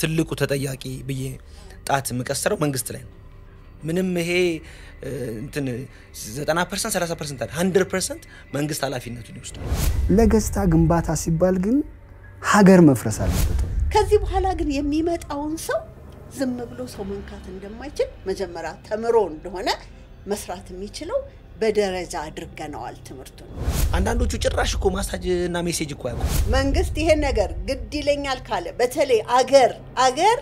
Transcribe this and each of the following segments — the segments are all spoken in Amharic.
ትልቁ ተጠያቂ ብዬ ጣት የምቀስረው መንግስት ላይ ነው። ምንም ይሄ እንትን 90 percent 30 percent አለ 100 percent መንግስት ኃላፊነቱን ይወስዳል። ለገጽታ ግንባታ ሲባል ግን ሀገር መፍረስ አለበት። ከዚህ በኋላ ግን የሚመጣውን ሰው ዝም ብሎ ሰው መንካት እንደማይችል መጀመሪያ ተምሮ እንደሆነ መስራት የሚችለው በደረጃ አድርገነዋል ትምህርቱን። አንዳንዶቹ ጭራሽ እኮ ማሳጅ እና message እኮ ያውቁ መንግስት ይሄን ነገር ግድ ይለኛል ካለ በተለይ አገር አገር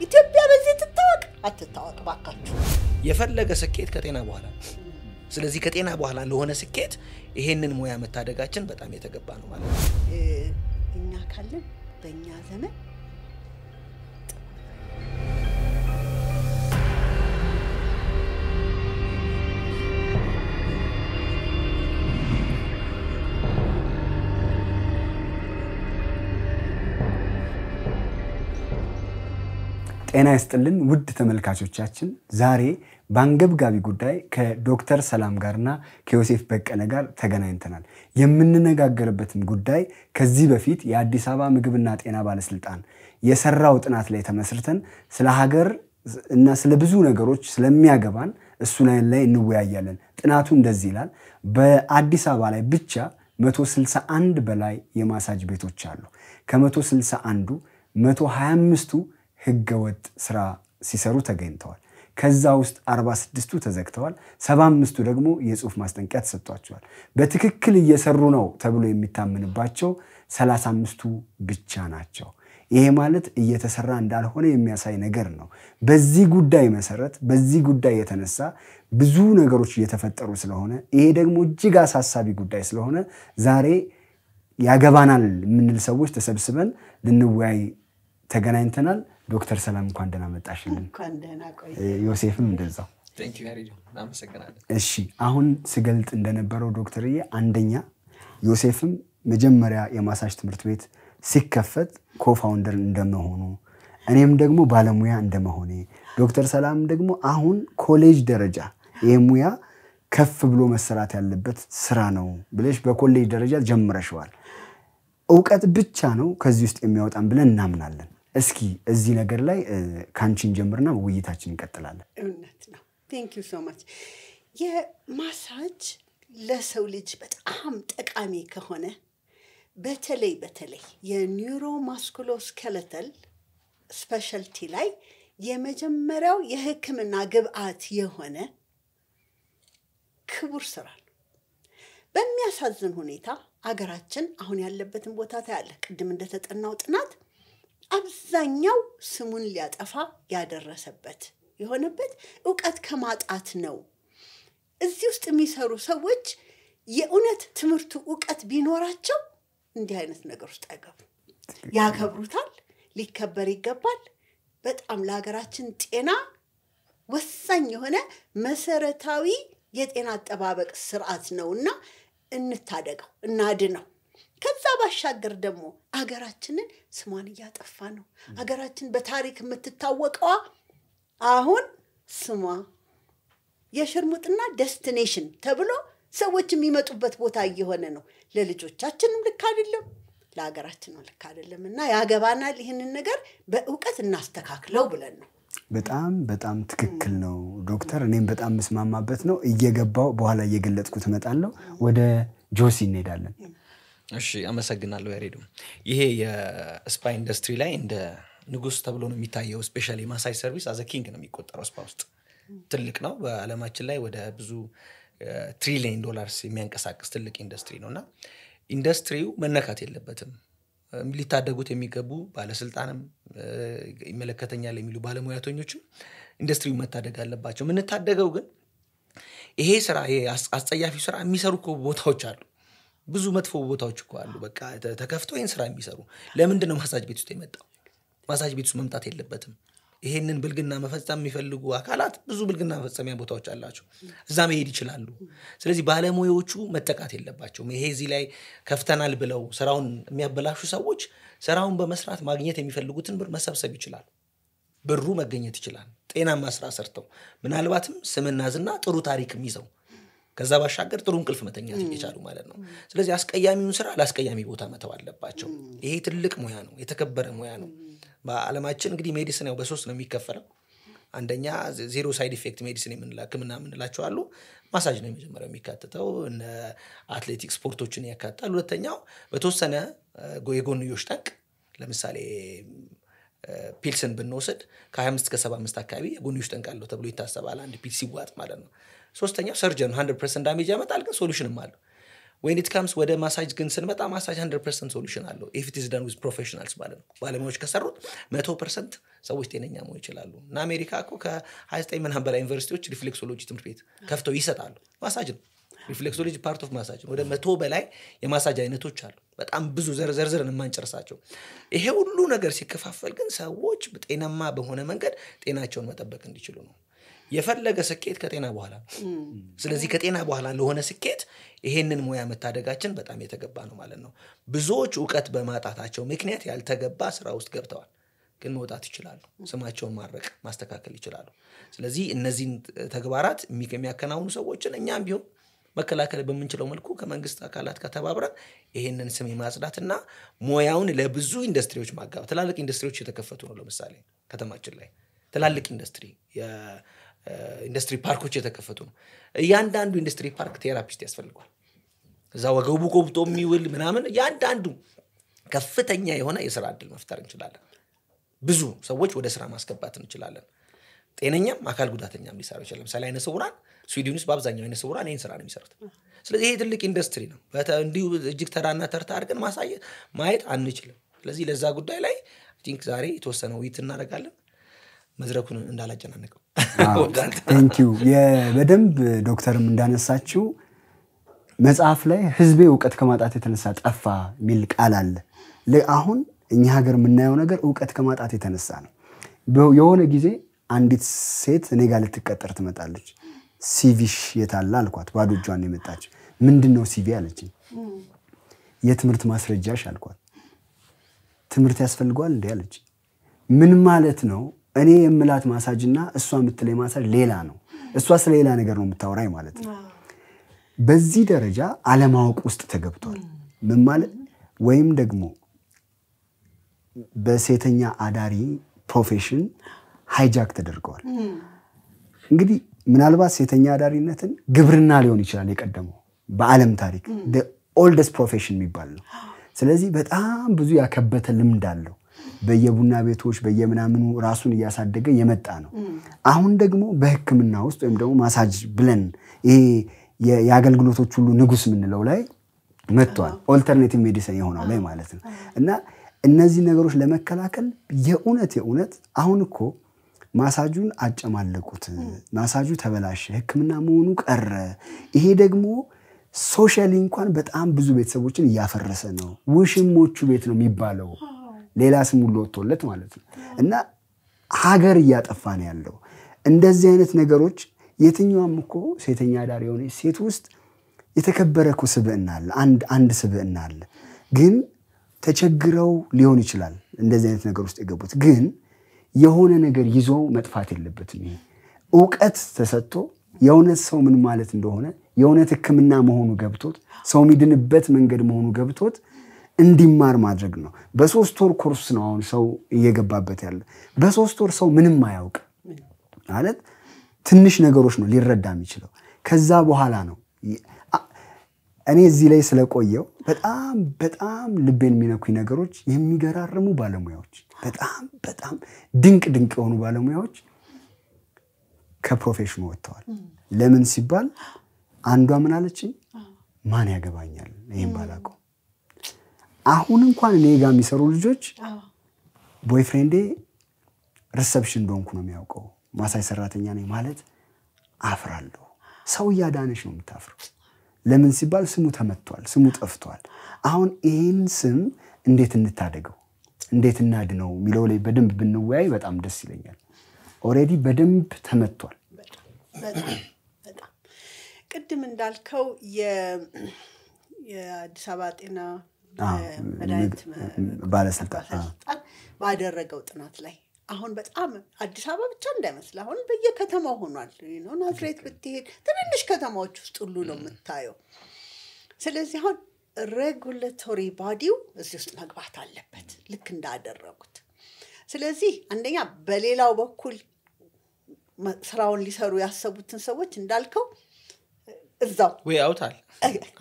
ኢትዮጵያ በዚህ ትታወቅ አትታወቅ ባካችሁ። የፈለገ ስኬት ከጤና በኋላ ስለዚህ ከጤና በኋላ ለሆነ ስኬት ይሄንን ሙያ መታደጋችን በጣም የተገባ ነው ማለት ነው። እኛ ካለን በእኛ ዘመን ጤና ይስጥልን ውድ ተመልካቾቻችን፣ ዛሬ በአንገብጋቢ ጉዳይ ከዶክተር ሰላም ጋርና ከዮሴፍ በቀለ ጋር ተገናኝተናል። የምንነጋገርበትም ጉዳይ ከዚህ በፊት የአዲስ አበባ ምግብና ጤና ባለስልጣን የሰራው ጥናት ላይ ተመስርተን ስለ ሀገር እና ስለ ብዙ ነገሮች ስለሚያገባን እሱ ላይ ላይ እንወያያለን። ጥናቱ እንደዚህ ይላል። በአዲስ አበባ ላይ ብቻ 161 በላይ የማሳጅ ቤቶች አሉ። ከ161ዱ 125ቱ ህገወጥ ስራ ሲሰሩ ተገኝተዋል። ከዛ ውስጥ 46ቱ ተዘግተዋል። 75ቱ ደግሞ የጽሁፍ ማስጠንቀቂያ ተሰጥቷቸዋል። በትክክል እየሰሩ ነው ተብሎ የሚታምንባቸው 35ቱ ብቻ ናቸው። ይሄ ማለት እየተሰራ እንዳልሆነ የሚያሳይ ነገር ነው። በዚህ ጉዳይ መሰረት በዚህ ጉዳይ የተነሳ ብዙ ነገሮች እየተፈጠሩ ስለሆነ ይሄ ደግሞ እጅግ አሳሳቢ ጉዳይ ስለሆነ ዛሬ ያገባናል የምንል ሰዎች ተሰብስበን ልንወያይ ተገናኝተናል። ዶክተር ሰላም እንኳን ደህና መጣሽልን። እንኳን ደህና ቆይ። ዮሴፍም እንደዛው። እሺ አሁን ስገልጥ እንደነበረው ዶክተርዬ፣ አንደኛ ዮሴፍም መጀመሪያ የማሳጅ ትምህርት ቤት ሲከፈት co-founder እንደመሆኑ እኔም ደግሞ ባለሙያ እንደመሆኔ ዶክተር ሰላም ደግሞ አሁን ኮሌጅ ደረጃ ይህ ሙያ ከፍ ብሎ መሰራት ያለበት ስራ ነው ብለሽ በኮሌጅ ደረጃ ጀምረሽዋል። እውቀት ብቻ ነው ከዚህ ውስጥ የሚያወጣን ብለን እናምናለን። እስኪ እዚህ ነገር ላይ ከአንቺን ጀምርና ውይይታችን እንቀጥላለን። እውነት ነው። Thank you so much። የማሳጅ ለሰው ልጅ በጣም ጠቃሚ ከሆነ በተለይ በተለይ የ neuro musculo skeletal specialty ላይ የመጀመሪያው የሕክምና ግብአት የሆነ ክቡር ስራ ነው። በሚያሳዝን ሁኔታ አገራችን አሁን ያለበትን ቦታ ታያለ። ቅድም እንደተጠናው ጥናት አብዛኛው ስሙን ሊያጠፋ ያደረሰበት የሆነበት እውቀት ከማጣት ነው። እዚህ ውስጥ የሚሰሩ ሰዎች የእውነት ትምህርቱ እውቀት ቢኖራቸው እንዲህ አይነት ነገር ውስጥ አይገቡ። ያከብሩታል፣ ሊከበር ይገባል። በጣም ለሀገራችን ጤና ወሳኝ የሆነ መሰረታዊ የጤና አጠባበቅ ስርዓት ነውና እንታደገው፣ እናድነው። ከዛ ባሻገር ደግሞ አገራችንን ስሟን እያጠፋ ነው። አገራችን በታሪክ የምትታወቀዋ አሁን ስሟ የሽርሙጥና ደስቲኔሽን ተብሎ ሰዎች የሚመጡበት ቦታ እየሆነ ነው። ለልጆቻችንም ልክ አይደለም፣ ለሀገራችንም ልክ አይደለም እና ያገባናል። ይህንን ነገር በእውቀት እናስተካክለው ብለን ነው። በጣም በጣም ትክክል ነው ዶክተር። እኔም በጣም የምስማማበት ነው። እየገባው በኋላ እየገለጥኩት እመጣለሁ። ወደ ጆሲ እንሄዳለን። እሺ አመሰግናለሁ ያሬዱ። ይሄ የ spa ኢንዱስትሪ ላይ እንደ ንጉስ ተብሎ ነው የሚታየው። Specially የማሳጅ service as a king ነው የሚቆጠረው spa ውስጥ ትልቅ ነው። በዓለማችን ላይ ወደ ብዙ trillion dollars የሚያንቀሳቅስ ትልቅ ኢንዱስትሪ ነው እና ኢንዱስትሪው መነካት የለበትም። ሊታደጉት የሚገቡ ባለስልጣንም ይመለከተኛል የሚሉ ባለሙያተኞችም ኢንዱስትሪው መታደግ አለባቸው። የምንታደገው ግን ይሄ ስራ ይሄ አስ- አስጸያፊው ስራ የሚሰሩ ቦታዎች አሉ። ብዙ መጥፎ ቦታዎች እኮ አሉ። በቃ ተ- ተከፍተው ይህን ስራ የሚሰሩ ለምንድን ነው ማሳጅ ቤት ውስጥ የመጣው? ማሳጅ ቤት ውስጥ መምጣት የለበትም። ይሄንን ብልግና መፈጸም የሚፈልጉ አካላት ብዙ ብልግና መፈጸሚያ ቦታዎች አላቸው። እዛ መሄድ ይችላሉ። ስለዚህ ባለሙያዎቹ መጠቃት የለባቸውም። ይሄ እዚህ ላይ ከፍተናል ብለው ስራውን የሚያበላሹ ሰዎች ስራውን በመስራት ማግኘት የሚፈልጉትን ብር መሰብሰብ ይችላሉ። ብሩ መገኘት ይችላል። ጤናማ ስራ ሰርተው ምናልባትም ስምና ዝና ጥሩ ታሪክም ይዘው ከዛ ባሻገር ጥሩ እንቅልፍ መተኛት እየቻሉ ማለት ነው። ስለዚህ አስቀያሚውን ስራ ለአስቀያሚ ቦታ መተው አለባቸው። ይሄ ትልቅ ሙያ ነው፣ የተከበረ ሙያ ነው። በዓለማችን እንግዲህ ሜዲሲን ያው በሶስት ነው የሚከፈለው። አንደኛ zero side effect medicine የምንላ ህክምና የምንላቸው አሉ። ማሳጅ ነው የመጀመሪያው የሚካትተው እነ አትሌቲክስ ስፖርቶችን ያካትታል። ሁለተኛው በተወሰነ የጎንዮሽ ጠንቅ ለምሳሌ pills ን ብንወስድ ከ25 እስከ 75 አካባቢ የጎንዮሽ ጠንቅ አለው ተብሎ ይታሰባል። አንድ pill ሲዋጥ ማለት ነው። ሶስተኛው surgeon 100 percent damage ያመጣል፣ ግን solution ም አለው። When it comes ወደ ማሳጅ ግን ስንመጣ ማሳጅ 100 percent solution አለው if it is with professionals ማለት ነው። ባለሙያዎች ከሰሩት መቶ percent ሰዎች ጤነኛ መሆን ይችላሉ። እና አሜሪካ እኮ ከ29 ምናምን በላይ ዩኒቨርሲቲዎች reflexology ትምህርት ቤት ከፍተው ይሰጣሉ። ማሳጅ ነው reflexology part of massage ወደ መቶ በላይ የማሳጅ አይነቶች አሉ። በጣም ብዙ ዘርዝረን የማንጨርሳቸው። ይሄ ሁሉ ነገር ሲከፋፈል ግን ሰዎች ጤናማ በሆነ መንገድ ጤናቸውን መጠበቅ እንዲችሉ ነው። የፈለገ ስኬት ከጤና በኋላ ነው። ስለዚህ ከጤና በኋላ ለሆነ ስኬት ይሄንን ሙያ መታደጋችን በጣም የተገባ ነው ማለት ነው። ብዙዎች እውቀት በማጣታቸው ምክንያት ያልተገባ ስራ ውስጥ ገብተዋል፣ ግን መውጣት ይችላሉ። ስማቸውን ማደስ ማስተካከል ይችላሉ። ስለዚህ እነዚህን ተግባራት የሚ- የሚያከናውኑ ሰዎችን እኛም ቢሆን መከላከል በምንችለው መልኩ ከመንግስት አካላት ጋር ተባብረን ይሄንን ስም የማጽዳትና ሙያውን ለብዙ ኢንዱስትሪዎች ማጋባት። ትላልቅ ኢንዱስትሪዎች የተከፈቱ ነው። ለምሳሌ ከተማችን ላይ ትላልቅ ኢንዱስትሪ የኢንዱስትሪ ፓርኮች የተከፈቱ ነው። እያንዳንዱ ኢንዱስትሪ ፓርክ ቴራፒስት ያስፈልገዋል። እዛ ወገቡ ጎብጦ የሚውል ምናምን እያንዳንዱ ከፍተኛ የሆነ የስራ እድል መፍጠር እንችላለን። ብዙ ሰዎች ወደ ስራ ማስገባት እንችላለን። ጤነኛም አካል ጉዳተኛም ሊሰሩ ይችላል። ለምሳሌ አይነ ስውራን ስዊድን ውስጥ በአብዛኛው አይነ ስውራን ይህን ስራ ነው የሚሰሩት። ስለዚህ ይሄ ትልቅ ኢንዱስትሪ ነው። እንዲሁ እጅግ ተራና ተርታ አድርገን ማሳየት ማየት አንችልም። ስለዚህ ለዛ ጉዳይ ላይ think ዛሬ የተወሰነ ውይይት እናደርጋለን። መድረኩን እንዳላጨናነቀው thank you በደንብ ዶክተርም እንዳነሳችው መጽሐፍ ላይ ህዝቤ እውቀት ከማጣት የተነሳ ጠፋ የሚል ቃል አለ። አሁን እኛ ሀገር የምናየው ነገር እውቀት ከማጣት የተነሳ ነው። የሆነ ጊዜ አንዲት ሴት እኔ ጋር ልትቀጠር ትመጣለች። CVሽ የታለ አልኳት። ባዶ እጇን የመጣች ምንድን ነው CV አለችኝ። የትምህርት ማስረጃሽ አልኳት። ትምህርት ያስፈልገዋል እንዴ አለች። ምን ማለት ነው? እኔ የምላት ማሳጅ እና እሷ የምትለኝ ማሳጅ ሌላ ነው። እሷ ስለ ሌላ ነገር ነው የምታወራኝ ማለት ነው። በዚህ ደረጃ አለማወቅ ውስጥ ተገብቷል። ምን ማለት ወይም ደግሞ በሴተኛ አዳሪ profession hijack ተደርገዋል። እንግዲህ ምናልባት ሴተኛ አዳሪነትን ግብርና ሊሆን ይችላል የቀደመው በዓለም ታሪክ oldest profession የሚባል ነው። ስለዚህ በጣም ብዙ ያካበተ ልምድ አለው። በየቡና ቤቶች በየምናምኑ ራሱን እያሳደገ የመጣ ነው። አሁን ደግሞ በሕክምና ውስጥ ወይም ደግሞ ማሳጅ ብለን ይሄ የአገልግሎቶች ሁሉ ንጉስ የምንለው ላይ መጥቷል። alternative medicine የሆነው ላይ ማለት ነው። እና እነዚህ ነገሮች ለመከላከል የእውነት የእውነት አሁን እኮ ማሳጁን አጨማለቁት፣ ማሳጁ ተበላሸ፣ ህክምና መሆኑ ቀረ። ይሄ ደግሞ ሶሻሊ እንኳን በጣም ብዙ ቤተሰቦችን እያፈረሰ ነው። ውሽሞቹ ቤት ነው የሚባለው ሌላ ስም ሁሉ ወጥቶለት ማለት ነው። እና ሀገር እያጠፋ ነው ያለው። እንደዚህ አይነት ነገሮች የትኛውም እኮ ሴተኛ ዳር የሆነ ሴት ውስጥ የተከበረ እኮ ስብዕና አለ። አንድ አንድ ስብዕና አለ። ግን ተቸግረው ሊሆን ይችላል እንደዚህ አይነት ነገር ውስጥ የገቡት ግን የሆነ ነገር ይዞ መጥፋት የለበትም። ይሄ እውቀት ተሰጥቶ የእውነት ሰው ምን ማለት እንደሆነ የእውነት ሕክምና መሆኑ ገብቶት ሰው የሚድንበት መንገድ መሆኑ ገብቶት እንዲማር ማድረግ ነው። በሶስት ወር ኮርስ ነው አሁን ሰው እየገባበት ያለ። በሶስት ወር ሰው ምንም አያውቅ ማለት ትንሽ ነገሮች ነው ሊረዳ የሚችለው። ከዛ በኋላ ነው እኔ እዚህ ላይ ስለቆየው በጣም በጣም ልቤን የሚነኩኝ ነገሮች የሚገራርሙ ባለሙያዎች በጣም በጣም ድንቅ ድንቅ የሆኑ ባለሙያዎች ከ profession ኑ ወጥተዋል። ለምን ሲባል አንዷ ምን አለችኝ፣ ማን ያገባኛል ይህን ባላውቀው። አሁን እንኳን እኔ ጋር የሚሰሩ ልጆች boyfriend ኤ reception እንደሆንኩ ነው የሚያውቀው፣ ማሳጅ ሰራተኛ ነኝ ማለት አፍራለሁ። ሰው እያዳነች ነው የምታፍረው። ለምን ሲባል ስሙ ተመቷል፣ ስሙ ጠፍቷል። አሁን ይህን ስም እንዴት እንታደገው እንዴት እናድነው የሚለው ላይ በደንብ ብንወያይ በጣም ደስ ይለኛል። already በደንብ ተመቷል። ቅድም እንዳልከው የ- የአዲስ አበባ ጤና መድኃኒት ባለስልጣን፣ ባደረገው ጥናት ላይ አሁን በጣም አዲስ አበባ ብቻ እንዳይመስል አሁን በየከተማው ሆኗል። ነው ናዝሬት ብትሄድ ትንንሽ ከተማዎች ውስጥ ሁሉ ነው የምታየው። ስለዚህ አሁን ሬጉሌቶሪ ባዲው እዚህ ውስጥ መግባት አለበት ልክ እንዳደረጉት። ስለዚህ አንደኛ በሌላው በኩል ስራውን ሊሰሩ ያሰቡትን ሰዎች እንዳልከው እዛው ወይ አውታል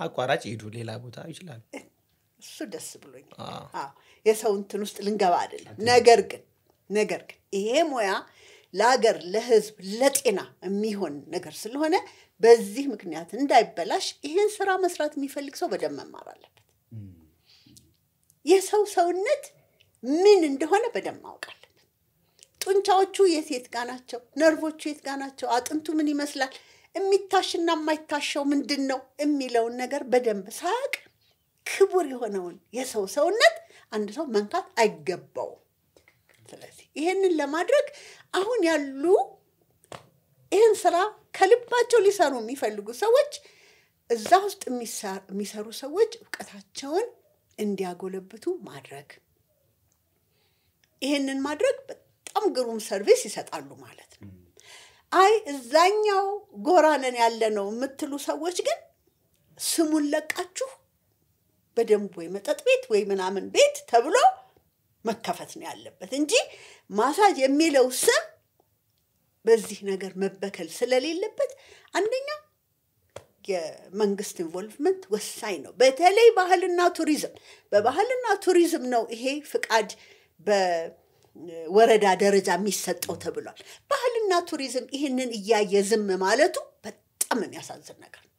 አቋራጭ ሂዱ ሌላ ቦታ ይችላል። እሱ ደስ አዎ፣ የሰው እንትን ውስጥ ልንገባ አይደለም። ነገር ግን ነገር ግን ይሄ ሙያ ለሀገር፣ ለሕዝብ፣ ለጤና የሚሆን ነገር ስለሆነ በዚህ ምክንያት እንዳይበላሽ ይሄን ስራ መስራት የሚፈልግ ሰው በደንብ መማር አለበት። የሰው ሰውነት ምን እንደሆነ በደንብ ማወቅ አለበት። ጡንቻዎቹ የት የት ጋ ናቸው? ነርቮቹ የት ጋ ናቸው? አጥንቱ ምን ይመስላል? የሚታሽና የማይታሸው ምንድን ነው የሚለውን ነገር በደንብ ሳያውቅ ክቡር የሆነውን የሰው ሰውነት አንድ ሰው መንካት አይገባውም። ስለዚህ ይሄንን ለማድረግ አሁን ያሉ ይህን ስራ ከልባቸው ሊሰሩ የሚፈልጉ ሰዎች እዛ ውስጥ የሚሰሩ ሰዎች እውቀታቸውን እንዲያጎለብቱ ማድረግ ይህንን ማድረግ በጣም ግሩም service ይሰጣሉ ማለት ነው። አይ እዛኛው ጎራ ነን ያለ ነው የምትሉ ሰዎች ግን ስሙን ለቃችሁ በደንብ ወይ መጠጥ ቤት ወይ ምናምን ቤት ተብሎ መከፈት ነው ያለበት እንጂ ማሳጅ የሚለው ስም በዚህ ነገር መበከል ስለሌለበት አንደኛ የመንግስት involvement ወሳኝ ነው። በተለይ ባህልና ቱሪዝም በባህልና ቱሪዝም ነው ይሄ ፍቃድ በወረዳ ደረጃ የሚሰጠው ተብሏል። ባህልና ቱሪዝም ይህንን እያየ ዝም ማለቱ በጣም የሚያሳዝን ነገር ነው።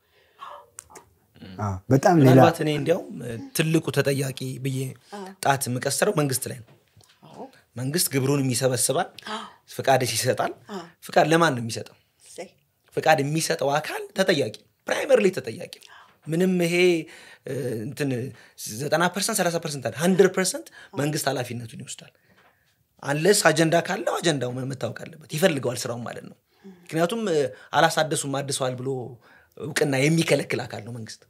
በጣም ሌላ ምናልባት እኔ እንዲያውም ትልቁ ተጠያቂ ብዬ ጣት የምቀስረው መንግስት ላይ ነው። መንግስት ግብሩን ይሰበስባል፣ ፍቃድ ይሰጣል። ፍቃድ ለማን ነው የሚሰጠው? ፍቃድ የሚሰጠው አካል ተጠያቂ primarily ተጠያቂ ነው። ምንም ይሄ እንትን ዘጠና percent ሰላሳ percent አለ hundred percent መንግስት ኃላፊነቱን ይወስዳል። unless አጀንዳ ካለው አጀንዳው መታወቅ አለበት ይፈልገዋል ስራውን ማለት ነው። ምክንያቱም አላሳደሱም አሳድሰዋል ብሎ እውቅና የሚከለክል አካል ነው መንግስት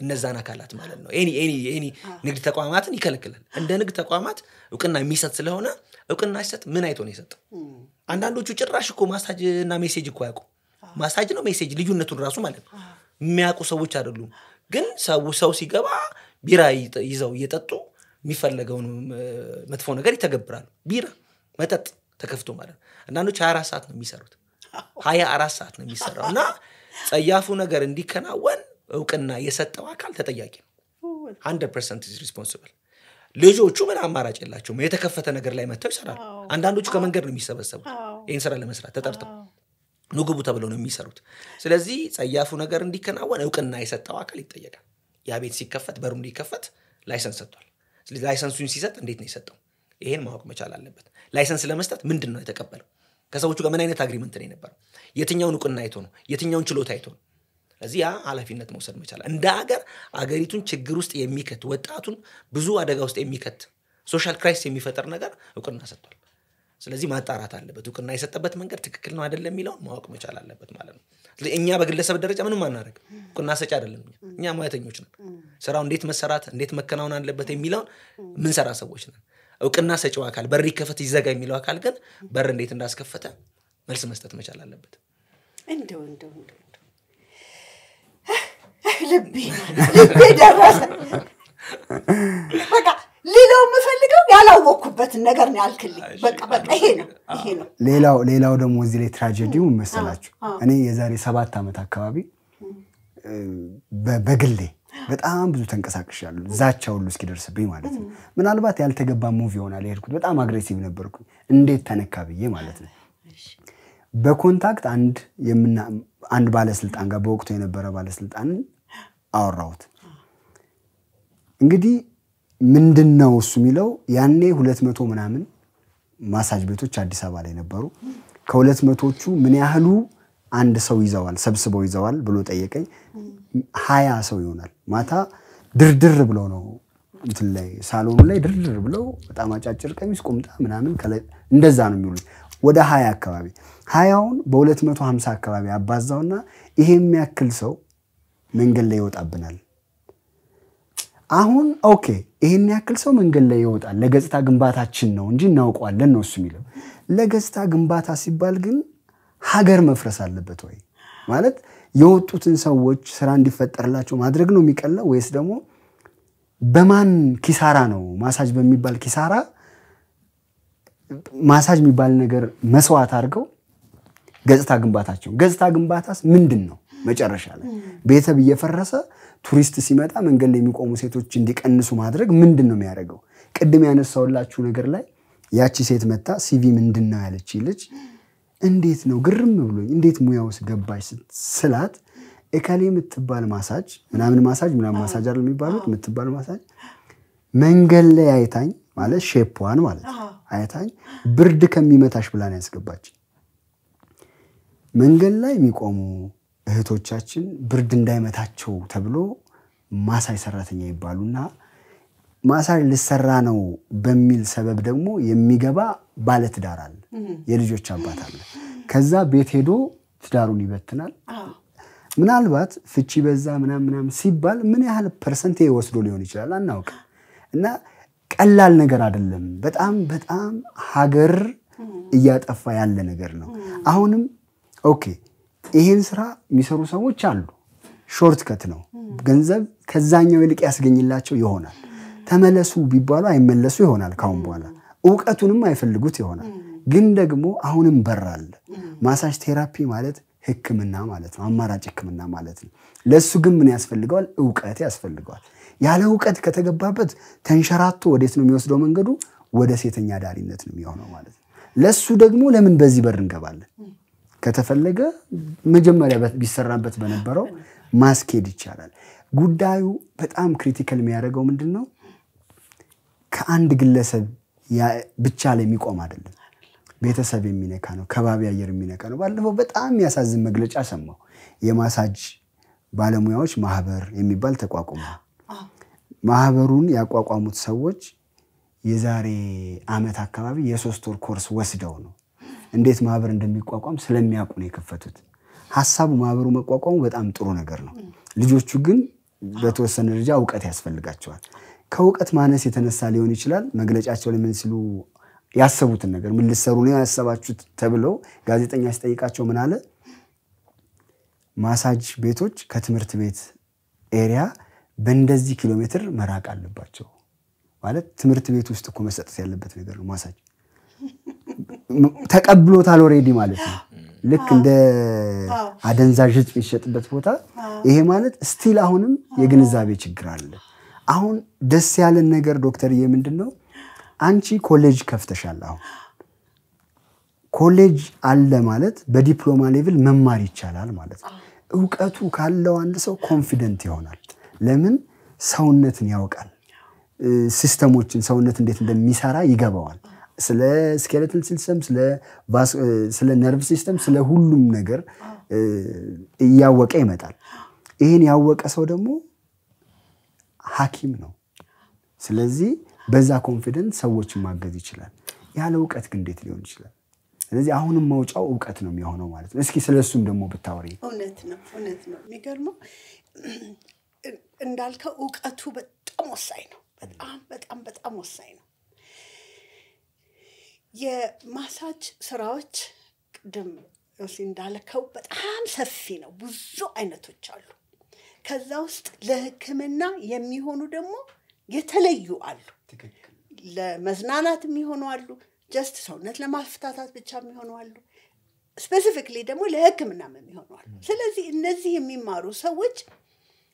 እነዛን አካላት ማለት ነው። any any any ንግድ ተቋማትን ይከለክላል። እንደ ንግድ ተቋማት እውቅና የሚሰጥ ስለሆነ እውቅና ሲሰጥ ምን አይቶ ነው የሰጠው? አንዳንዶቹ ጭራሽ እኮ ማሳጅ እና message እኮ ያውቁ ማሳጅ ነው message ልዩነቱን ራሱ ማለት ነው የሚያውቁ ሰዎች አይደሉም። ግን ሰው ሰው ሲገባ ቢራ ይዘው እየጠጡ የሚፈለገውን መጥፎ ነገር ይተገብራሉ። ቢራ መጠጥ ተከፍቶ ማለት ነው። አንዳንዶች ሀያ አራት ሰዓት ነው የሚሰሩት ሀያ አራት ሰዓት ነው የሚሰራው እና ጸያፉ ነገር እንዲከናወን እውቅና የሰጠው አካል ተጠያቂ ነው። hundred percent responsible ልጆቹ ምን አማራጭ የላቸውም። የተከፈተ ነገር ላይ መጥተው ይሰራሉ። አንዳንዶቹ ከመንገድ ነው የሚሰበሰቡት ይህን ስራ ለመስራት ተጠርተው ግቡ ተብለው ነው የሚሰሩት። ስለዚህ ጸያፉ ነገር እንዲከናወን እውቅና የሰጠው አካል ይጠየቃል። ያ ቤት ሲከፈት በሩ እንዲከፈት license ሰጥቷል። ስለዚህ license ኡን ሲሰጥ እንዴት ነው የሰጠው? ይሄን ማወቅ መቻል አለበት። license ለመስጠት ምንድን ነው የተቀበለው? ከሰዎቹ ጋር ምን አይነት agreement ነው የነበረው? የትኛውን እውቅና አይቶ ነው? የትኛውን ችሎታ አይቶ ነው? ስለዚህ ያ ኃላፊነት መውሰድ መቻል እንደ ሀገር አገሪቱን ችግር ውስጥ የሚከት ወጣቱን ብዙ አደጋ ውስጥ የሚከት social crisis የሚፈጠር ነገር እውቅና ሰጥቷል። ስለዚህ ማጣራት አለበት። እውቅና የሰጠበት መንገድ ትክክል ነው አይደለም የሚለውን ማወቅ መቻል አለበት ማለት ነው። ስለዚህ እኛ በግለሰብ ደረጃ ምንም አናደርግ፣ እውቅና ሰጪ አይደለም። እኛ ሙያተኞች ነን። ስራው እንዴት መሰራት እንዴት መከናወን አለበት የሚለውን ምንሰራ ሰዎች ነን። እውቅና ሰጪው አካል በር ይከፈት ይዘጋ የሚለው አካል ግን በር እንዴት እንዳስከፈተ መልስ መስጠት መቻል አለበት። እንደው እንደው ልቤ ልቤ ደረሰ። በቃ ሌላው የምፈልገው ያላወቅኩበትን ነገር ነው ያልክልኝ። በቃ በቃ ይሄ ነው ይሄ ነው። ሌላው ሌላው ደግሞ እዚህ ላይ ትራጀዲው መሰላችሁ? እኔ የዛሬ ሰባት ዓመት አካባቢ በግሌ በጣም ብዙ ተንቀሳቅሻለሁ። ዛቻ ሁሉ እስኪደርስብኝ ማለት ነው። ምናልባት ያልተገባ move ይሆናል የሄድኩት። በጣም aggressive ነበርኩኝ። እንዴት ተነካ ብዬ ማለት ነው። በ contact አንድ የምና አንድ ባለስልጣን ጋር በወቅቱ የነበረ ባለስልጣንን አወራሁት። እንግዲህ ምንድን ነው እሱ የሚለው ያኔ ሁለት መቶ ምናምን ማሳጅ ቤቶች አዲስ አበባ ላይ ነበሩ። ከሁለት መቶቹ ምን ያህሉ አንድ ሰው ይዘዋል ሰብስበው ይዘዋል ብሎ ጠየቀኝ። ሀያ ሰው ይሆናል። ማታ ድርድር ብለው ነው እንትን ላይ ሳሎኑ ላይ ድርድር ብለው በጣም አጫጭር ቀሚስ ቁምጣ ምናምን እንደዛ ነው የሚውሉት። ወደ ሀያ አካባቢ ሀያውን በሁለት መቶ ሀምሳ አካባቢ አባዛውና ይሄ የሚያክል ሰው መንገድ ላይ ይወጣብናል። አሁን okay ይሄን ያክል ሰው መንገድ ላይ ይወጣል፣ ለገጽታ ግንባታችን ነው እንጂ እናውቀዋለን ነው እሱ የሚለው። ለገጽታ ግንባታ ሲባል ግን ሀገር መፍረስ አለበት ወይ ማለት የወጡትን ሰዎች ስራ እንዲፈጠርላቸው ማድረግ ነው የሚቀለው ወይስ ደግሞ በማን ኪሳራ ነው ማሳጅ በሚባል ኪሳራ ማሳጅ የሚባል ነገር መስዋዕት አድርገው ገጽታ ግንባታቸው ገጽታ ግንባታስ ምንድን ነው? መጨረሻ ላይ። ቤተሰብ እየፈረሰ ቱሪስት ሲመጣ መንገድ ላይ የሚቆሙ ሴቶች እንዲቀንሱ ማድረግ ምንድን ነው የሚያደርገው? ቅድም ያነሳውላችሁ ነገር ላይ ያቺ ሴት መታ CV ምንድን ነው ያለች ልጅ? እንዴት ነው ግርም ብሎኝ እንዴት ሙያ ውስጥ ገባች ስላት እከሌ የምትባል ማሳጅ ምናምን ማሳጅ ምናምን ማሳጅ አይደል የሚባሉት? የምትባል ማሳጅ መንገድ ላይ አይታኝ ማለት shape ዋን ማለት አይታኝ ብርድ ከሚመታሽ ብላ ነው ያስገባች። መንገድ ላይ የሚቆሙ እህቶቻችን ብርድ እንዳይመታቸው ተብሎ ማሳጅ ሰራተኛ ይባሉና ማሳጅ ልሰራ ነው በሚል ሰበብ ደግሞ የሚገባ ባለትዳር አለ፣ የልጆች አባት አለ። ከዛ ቤት ሄዶ ትዳሩን ይበትናል። ምናልባት ፍቺ በዛ ምናምን ምናምን ሲባል ምን ያህል percent ወስዶ ሊሆን ይችላል አናውቅም። እና ቀላል ነገር አይደለም። በጣም በጣም ሀገር እያጠፋ ያለ ነገር ነው። አሁንም okay ይሄን ስራ የሚሰሩ ሰዎች አሉ። shortcut ነው፣ ገንዘብ ከዛኛው ይልቅ ያስገኝላቸው ይሆናል። ተመለሱ ቢባሉ አይመለሱ ይሆናል። ካሁን በኋላ እውቀቱንም አይፈልጉት ይሆናል። ግን ደግሞ አሁንም በር አለ። ማሳጅ therapy ማለት ሕክምና ማለት ነው። አማራጭ ሕክምና ማለት ነው። ለእሱ ግን ምን ያስፈልገዋል? እውቀት ያስፈልገዋል። ያለ እውቀት ከተገባበት ተንሸራቶ ወዴት ነው የሚወስደው መንገዱ? ወደ ሴተኛ ዳሪነት ነው የሚሆነው ማለት ነው። ለእሱ ደግሞ ለምን በዚህ በር እንገባለን? ከተፈለገ መጀመሪያ ቢሰራበት በነበረው ማስኬድ ይቻላል። ጉዳዩ በጣም critical የሚያደርገው ምንድን ነው? ከአንድ ግለሰብ ብቻ ላይ የሚቆም አይደለም። ቤተሰብ የሚነካ ነው። ከባቢ አየር የሚነካ ነው። ባለፈው በጣም የሚያሳዝን መግለጫ ሰማሁ። የማሳጅ ባለሙያዎች ማህበር የሚባል ተቋቁሟል። ማህበሩን ያቋቋሙት ሰዎች የዛሬ ዓመት አካባቢ የሶስት ወር ኮርስ ወስደው ነው እንዴት ማህበር እንደሚቋቋም ስለሚያውቁ ነው የከፈቱት። ሀሳቡ ማህበሩ መቋቋሙ በጣም ጥሩ ነገር ነው። ልጆቹ ግን በተወሰነ ደረጃ እውቀት ያስፈልጋቸዋል። ከእውቀት ማነስ የተነሳ ሊሆን ይችላል መግለጫቸው ላይ ምን ሲሉ ያሰቡትን ነገር ምን ልትሰሩ ነው ያሰባችሁት ተብለው ጋዜጠኛ ሲጠይቃቸው ምን አለ? ማሳጅ ቤቶች ከትምህርት ቤት area በእንደዚህ ኪሎ ሜትር መራቅ አለባቸው። ማለት ትምህርት ቤት ውስጥ እኮ መሰጠት ያለበት ነገር ነው። ማሳጅ ተቀብሎታል already ማለት ነው። ልክ እንደ አደንዛዥ ዕፅ የሚሸጥበት ቦታ ይሄ ማለት still አሁንም የግንዛቤ ችግር አለ። አሁን ደስ ያለን ነገር ዶክተርዬ ምንድን ነው አንቺ ኮሌጅ ከፍተሻል። አሁን ኮሌጅ አለ ማለት በዲፕሎማ level መማር ይቻላል ማለት ነው። እውቀቱ ካለው አንድ ሰው confident ይሆናል። ለምን ሰውነትን ያውቃል። system ኦችን ሰውነት እንዴት እንደሚሰራ ይገባዋል። ስለ skeletal system፣ ስለ nerve system፣ ስለ ሁሉም ነገር እያወቀ ይመጣል። ይህን ያወቀ ሰው ደግሞ ሐኪም ነው። ስለዚህ በዛ confidence ሰዎችን ማገዝ ይችላል። ያለ እውቀት ግን እንዴት ሊሆን ይችላል? ስለዚህ አሁንም መውጫው እውቀት ነው የሚሆነው ማለት ነው። እስኪ ስለ እሱም ደግሞ ብታወሪ። እውነት ነው፣ እውነት ነው። የሚገርመው እንዳልከው እውቀቱ በጣም ወሳኝ ነው። በጣም በጣም በጣም ወሳኝ ነው። የማሳጅ ስራዎች ቅድም ዮሲ እንዳልከው በጣም ሰፊ ነው። ብዙ አይነቶች አሉ። ከዛ ውስጥ ለሕክምና የሚሆኑ ደግሞ የተለዩ አሉ። ለመዝናናት የሚሆኑ አሉ። just ሰውነት ለማፍታታት ብቻ የሚሆኑ አሉ። specifically ደግሞ ለሕክምናም የሚሆኑ አሉ። ስለዚህ እነዚህ የሚማሩ ሰዎች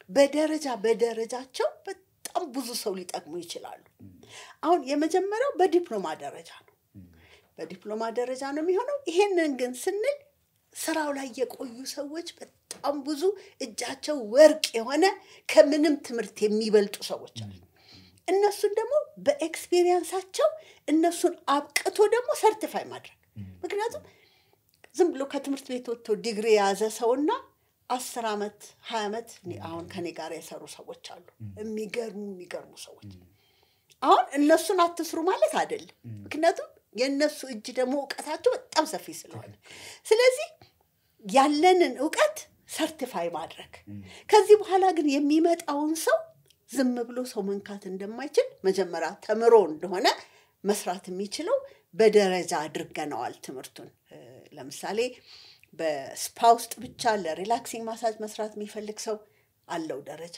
በደረጃ በደረጃቸው በጣም ብዙ ሰው ሊጠቅሙ ይችላሉ። አሁን የመጀመሪያው በዲፕሎማ ደረጃ ነው። በዲፕሎማ ደረጃ ነው የሚሆነው። ይሄንን ግን ስንል ስራው ላይ የቆዩ ሰዎች በጣም ብዙ እጃቸው ወርቅ የሆነ ከምንም ትምህርት የሚበልጡ ሰዎች አሉ። እነሱን ደግሞ በ experience ኣቸው እነሱን አብቅቶ ደግሞ certify ማድረግ ምክንያቱም ዝም ብሎ ከትምህርት ቤት ወጥቶ ዲግሪ የያዘ ሰውና አስር ዓመት ሀያ ዓመት አሁን ከኔ ጋር የሰሩ ሰዎች አሉ። የሚገርሙ የሚገርሙ ሰዎች አሁን እነሱን አትስሩ ማለት አይደለም። ምክንያቱም የእነሱ እጅ ደግሞ እውቀታቸው በጣም ሰፊ ስለሆነ፣ ስለዚህ ያለንን እውቀት certify ማድረግ ከዚህ በኋላ ግን የሚመጣውን ሰው ዝም ብሎ ሰው መንካት እንደማይችል መጀመሪያ ተምሮ እንደሆነ መስራት የሚችለው በደረጃ አድርገነዋል ትምህርቱን። ለምሳሌ በ spa ውስጥ ብቻ ለ relaxing massage መስራት የሚፈልግ ሰው አለው ደረጃ።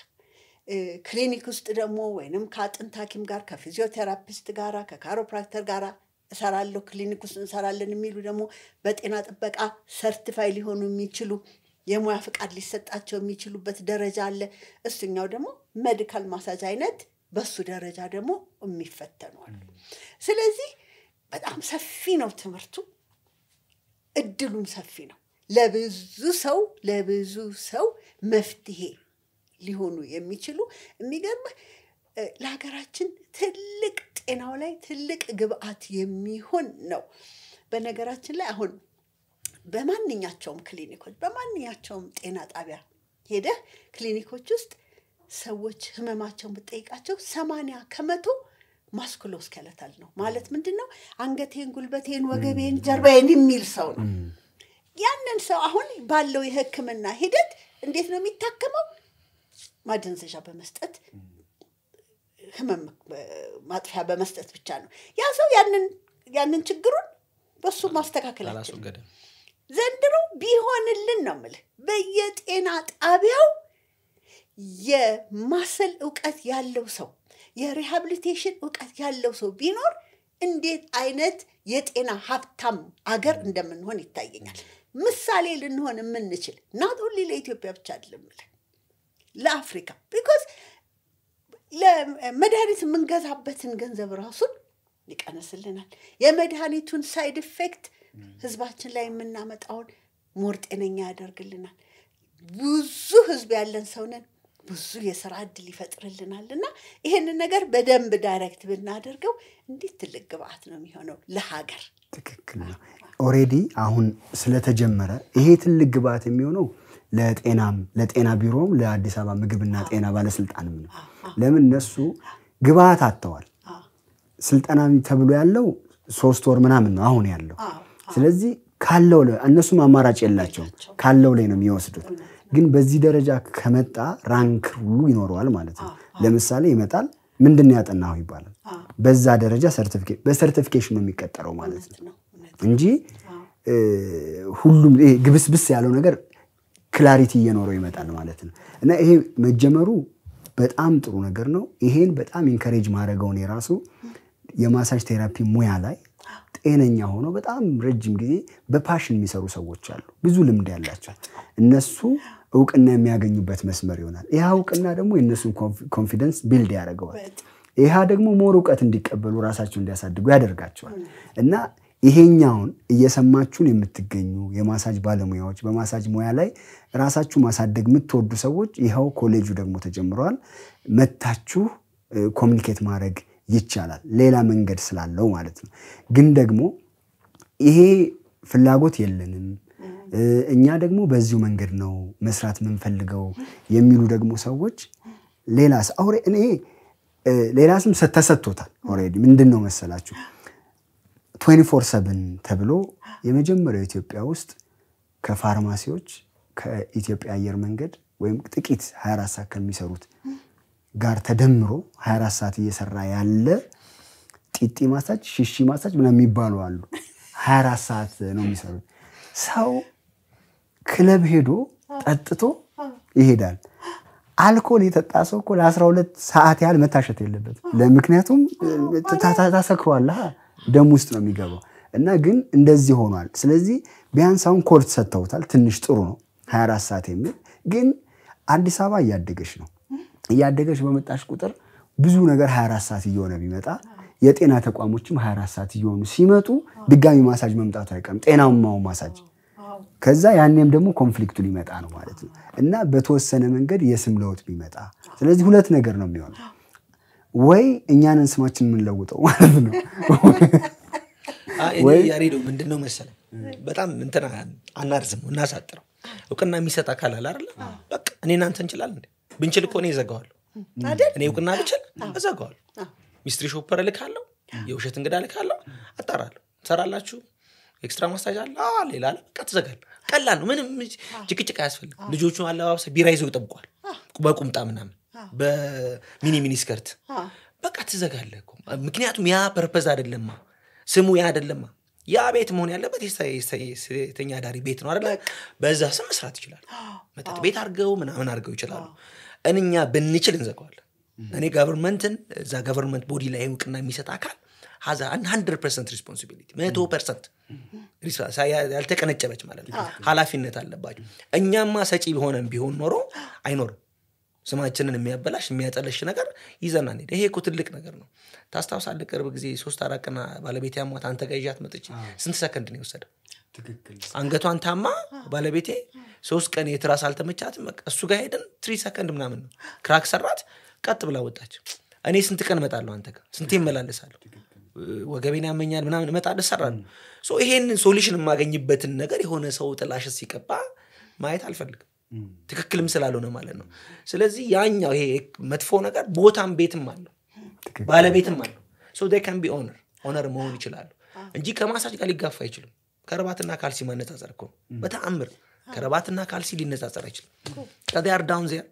ክሊኒክ ውስጥ ደግሞ ወይንም ከአጥንት ሐኪም ጋር ከ physiotherapist ጋራ ከ chiropractor ጋራ እሰራለሁ፣ ክሊኒክ ውስጥ እንሰራለን የሚሉ ደግሞ በጤና ጥበቃ certify ሊሆኑ የሚችሉ የሙያ ፍቃድ ሊሰጣቸው የሚችሉበት ደረጃ አለ። እሱኛው ደግሞ medical massage አይነት በሱ ደረጃ ደግሞ የሚፈተኑ አሉ። ስለዚህ በጣም ሰፊ ነው ትምህርቱ፣ እድሉም ሰፊ ነው። ለብዙ ሰው ለብዙ ሰው መፍትሄ ሊሆኑ የሚችሉ የሚገርምህ ለሀገራችን ትልቅ ጤናው ላይ ትልቅ ግብአት የሚሆን ነው። በነገራችን ላይ አሁን በማንኛቸውም ክሊኒኮች በማንኛቸውም ጤና ጣቢያ ሄደህ ክሊኒኮች ውስጥ ሰዎች ህመማቸውን ብጠይቃቸው ሰማንያ ከመቶ ማስኩሎስኬለታል ነው ማለት ምንድን ነው? አንገቴን፣ ጉልበቴን፣ ወገቤን፣ ጀርባዬን የሚል ሰው ነው። ያንን ሰው አሁን ባለው የሕክምና ሂደት እንዴት ነው የሚታከመው? ማደንዘዣ በመስጠት ህመም ማጥፊያ በመስጠት ብቻ ነው። ያ ሰው ያንን ያንን ችግሩን በሱ ማስተካከል ዘንድሮ ቢሆንልን ነው የምልህ በየጤና ጣቢያው የማሰል እውቀት ያለው ሰው የ rehabilitation እውቀት ያለው ሰው ቢኖር እንዴት አይነት የጤና ሀብታም አገር እንደምንሆን ይታየኛል። ምሳሌ ልንሆን የምንችል not only ለኢትዮጵያ ብቻ አይደለም ለአፍሪካ because ለመድኃኒት የምንገዛበትን ገንዘብ ራሱን ይቀንስልናል። የመድኃኒቱን side effect ህዝባችን ላይ የምናመጣውን more ጤነኛ ያደርግልናል። ብዙ ህዝብ ያለን ሰው ነን። ብዙ የስራ እድል ይፈጥርልናል እና ይሄንን ነገር በደንብ direct ብናደርገው እንዴት ትልቅ ግብአት ነው የሚሆነው ለሀገር። ትክክል ነው። already አሁን ስለተጀመረ ይሄ ትልቅ ግብአት የሚሆነው ለጤናም ለጤና ቢሮም ለአዲስ አበባ ምግብና ጤና ባለስልጣንም ነው። ለምን እነሱ ግብአት አጥተዋል። ስልጠና ተብሎ ያለው ሶስት ወር ምናምን ነው አሁን ያለው። ስለዚህ ካለው እነሱም አማራጭ የላቸውም። ካለው ላይ ነው የሚወስዱት። ግን በዚህ ደረጃ ከመጣ rank ሁሉ ይኖረዋል ማለት ነው። ለምሳሌ ይመጣል ምንድን ያጠናኸው ይባላል። በዛ ደረጃ በ certification ነው የሚቀጠረው ማለት ነው። እንጂ ሁሉም ግብስብስ ያለው ነገር clarity እየኖረው ይመጣል ማለት ነው። እና ይሄ መጀመሩ በጣም ጥሩ ነገር ነው። ይሄን በጣም encourage ማድረገውን የራሱ የ massage therapy ሙያ ላይ ጤነኛ ሆነው በጣም ረጅም ጊዜ በ passion የሚሰሩ ሰዎች አሉ፣ ብዙ ልምድ ያላቸው እነሱ እውቅና የሚያገኙበት መስመር ይሆናል። ይህ እውቅና ደግሞ የእነሱን confidence build ያደርገዋል። ይህ ደግሞ more እውቀት እንዲቀበሉ ራሳቸው እንዲያሳድጉ ያደርጋቸዋል እና ይሄኛውን እየሰማችሁን የምትገኙ የማሳጅ ባለሙያዎች በማሳጅ ሙያ ላይ ራሳችሁ ማሳደግ የምትወዱ ሰዎች ይኸው ኮሌጁ ደግሞ ተጀምረዋል። መጥታችሁ communicate ማድረግ ይቻላል። ሌላ መንገድ ስላለው ማለት ነው። ግን ደግሞ ይሄ ፍላጎት የለንም እኛ ደግሞ በዚሁ መንገድ ነው መስራት የምንፈልገው የሚሉ ደግሞ ሰዎች ሌላ እኔ ሌላ ተሰጥቶታል። already ምንድን ነው መሰላችሁ 24 seven ተብሎ የመጀመሪያው ኢትዮጵያ ውስጥ ከፋርማሲዎች ከኢትዮጵያ አየር መንገድ ወይም ጥቂት 24 ሰዓት ከሚሰሩት ጋር ተደምሮ 24 ሰዓት እየሰራ ያለ ጢጢ ማሳጅ፣ ሽሺ ማሳጅ ምናምን የሚባሉ አሉ። 24 ሰዓት ነው የሚሰሩት። ሰው ክለብ ሄዶ ጠጥቶ ይሄዳል። አልኮል የጠጣ ሰው እኮ ለ12 ሰዓት ያህል መታሸት የለበትም። ለምክንያቱም ታሰክሯል፣ ደም ውስጥ ነው የሚገባው። እና ግን እንደዚህ ሆኗል። ስለዚህ ቢያንስ አሁን court ሰጥተውታል። ትንሽ ጥሩ ነው 24 ሰዓት የሚል ግን አዲስ አበባ እያደገች ነው። እያደገች በመጣች ቁጥር ብዙ ነገር 24 ሰዓት እየሆነ ቢመጣ የጤና ተቋሞችም 24 ሰዓት እየሆኑ ሲመጡ ድጋሚ ማሳጅ መምጣቱ አይቀርም፣ ጤናማው ማሳጅ ከዛ ያኔም ደግሞ conflict ኡ ሊመጣ ነው ማለት ነው እና በተወሰነ መንገድ የስም ለውጥ ቢመጣ ስለዚህ ሁለት ነገር ነው የሚሆነው ወይ እኛንን ስማችን የምንለውጠው ማለት ነው። እኔ ያሬዶ ምንድን ነው መሰለህ? በጣም እንትን አናርዝም እናሳጥረው። እውቅና የሚሰጥ አካል አለ አይደለ? በቃ እኔ እናንተ እንችላለን እንዴ? ብንችል እኮ እኔ እዘጋዋለሁ። እኔ እውቅና ብችል እዘጋዋለሁ። mystery shopper እልካለሁ የውሸት እንግዳ እልካለሁ አጣራለሁ። ትሰራላችሁ? extra massage አለ? አዎ ሌላ አለ በቃ ትዘጋለህ። ቀላል ነው። ምንም ጭቅጭቅ አያስፈልግም። ልጆቹ አለባበሰ ቢራ ይዘው ይጠብቋል። በቁምጣ ምናምን በ mini mini skirt። በቃ ትዘጋለህ እኮ። ምክንያቱም ያ purpose አይደለማ። ስሙ ያ አይደለማ። ያ ቤት መሆን ያለበት የሴተኛ አዳሪ ቤት ነው አይደለ? በዛ ስም መስራት ይችላል። መጠጥ ቤት አድርገው ምናምን አድርገው ይችላሉ። እኛ ብንችል እንዘጋዋለን። እኔ government ን እዛ government body ላይ እውቅና የሚሰጥ አካል has a hundred percent responsibility መቶ percent ያልተቀነጨበች ማለት ነው። ኃላፊነት አለባቸው። እኛማ ሰጪ ሆነን ቢሆን ኖሮ አይኖርም። ስማችንን የሚያበላሽ የሚያጠለሽ ነገር ይዘና እንሄድ። ይሄ እኮ ትልቅ ነገር ነው። ታስታውሳለህ? ቅርብ ጊዜ ሶስት አራት ቀን ባለቤቴ ያሟት አንተ ጋር ይዣት መጥቼ ስንት ሰከንድ ነው የወሰደው? አንገቷን ታማ ባለቤቴ ሶስት ቀን የትራስ አልተመቻትም። በቃ እሱ ጋር ሄደን three second ምናምን ነው crack ሰራት፣ ቀጥ ብላ ወጣች። እኔ ስንት ቀን እመጣለሁ አንተ ጋር ስንቴ እመላለሳለሁ፣ ወገቤን ያመኛል ምናምን እመጣለሁ፣ እሰራለሁ። so ይሄንን solution የማገኝበትን ነገር የሆነ ሰው ጥላሸት ሲቀባ ማየት አልፈልግም። ትክክልም ስላልሆነ ማለት ነው። ስለዚህ ያኛው ይሄ መጥፎ ነገር ቦታም ቤትም አለው ባለቤትም አለው። so can be owner owner መሆን ይችላሉ እንጂ ከማሳጅ ጋር ሊጋፋ አይችልም። ከረባትና ካልሲ ማነጻጸር እኮ በተአምር ከረባትና ካልሲ ሊነጻጸር አይችልም። they are down there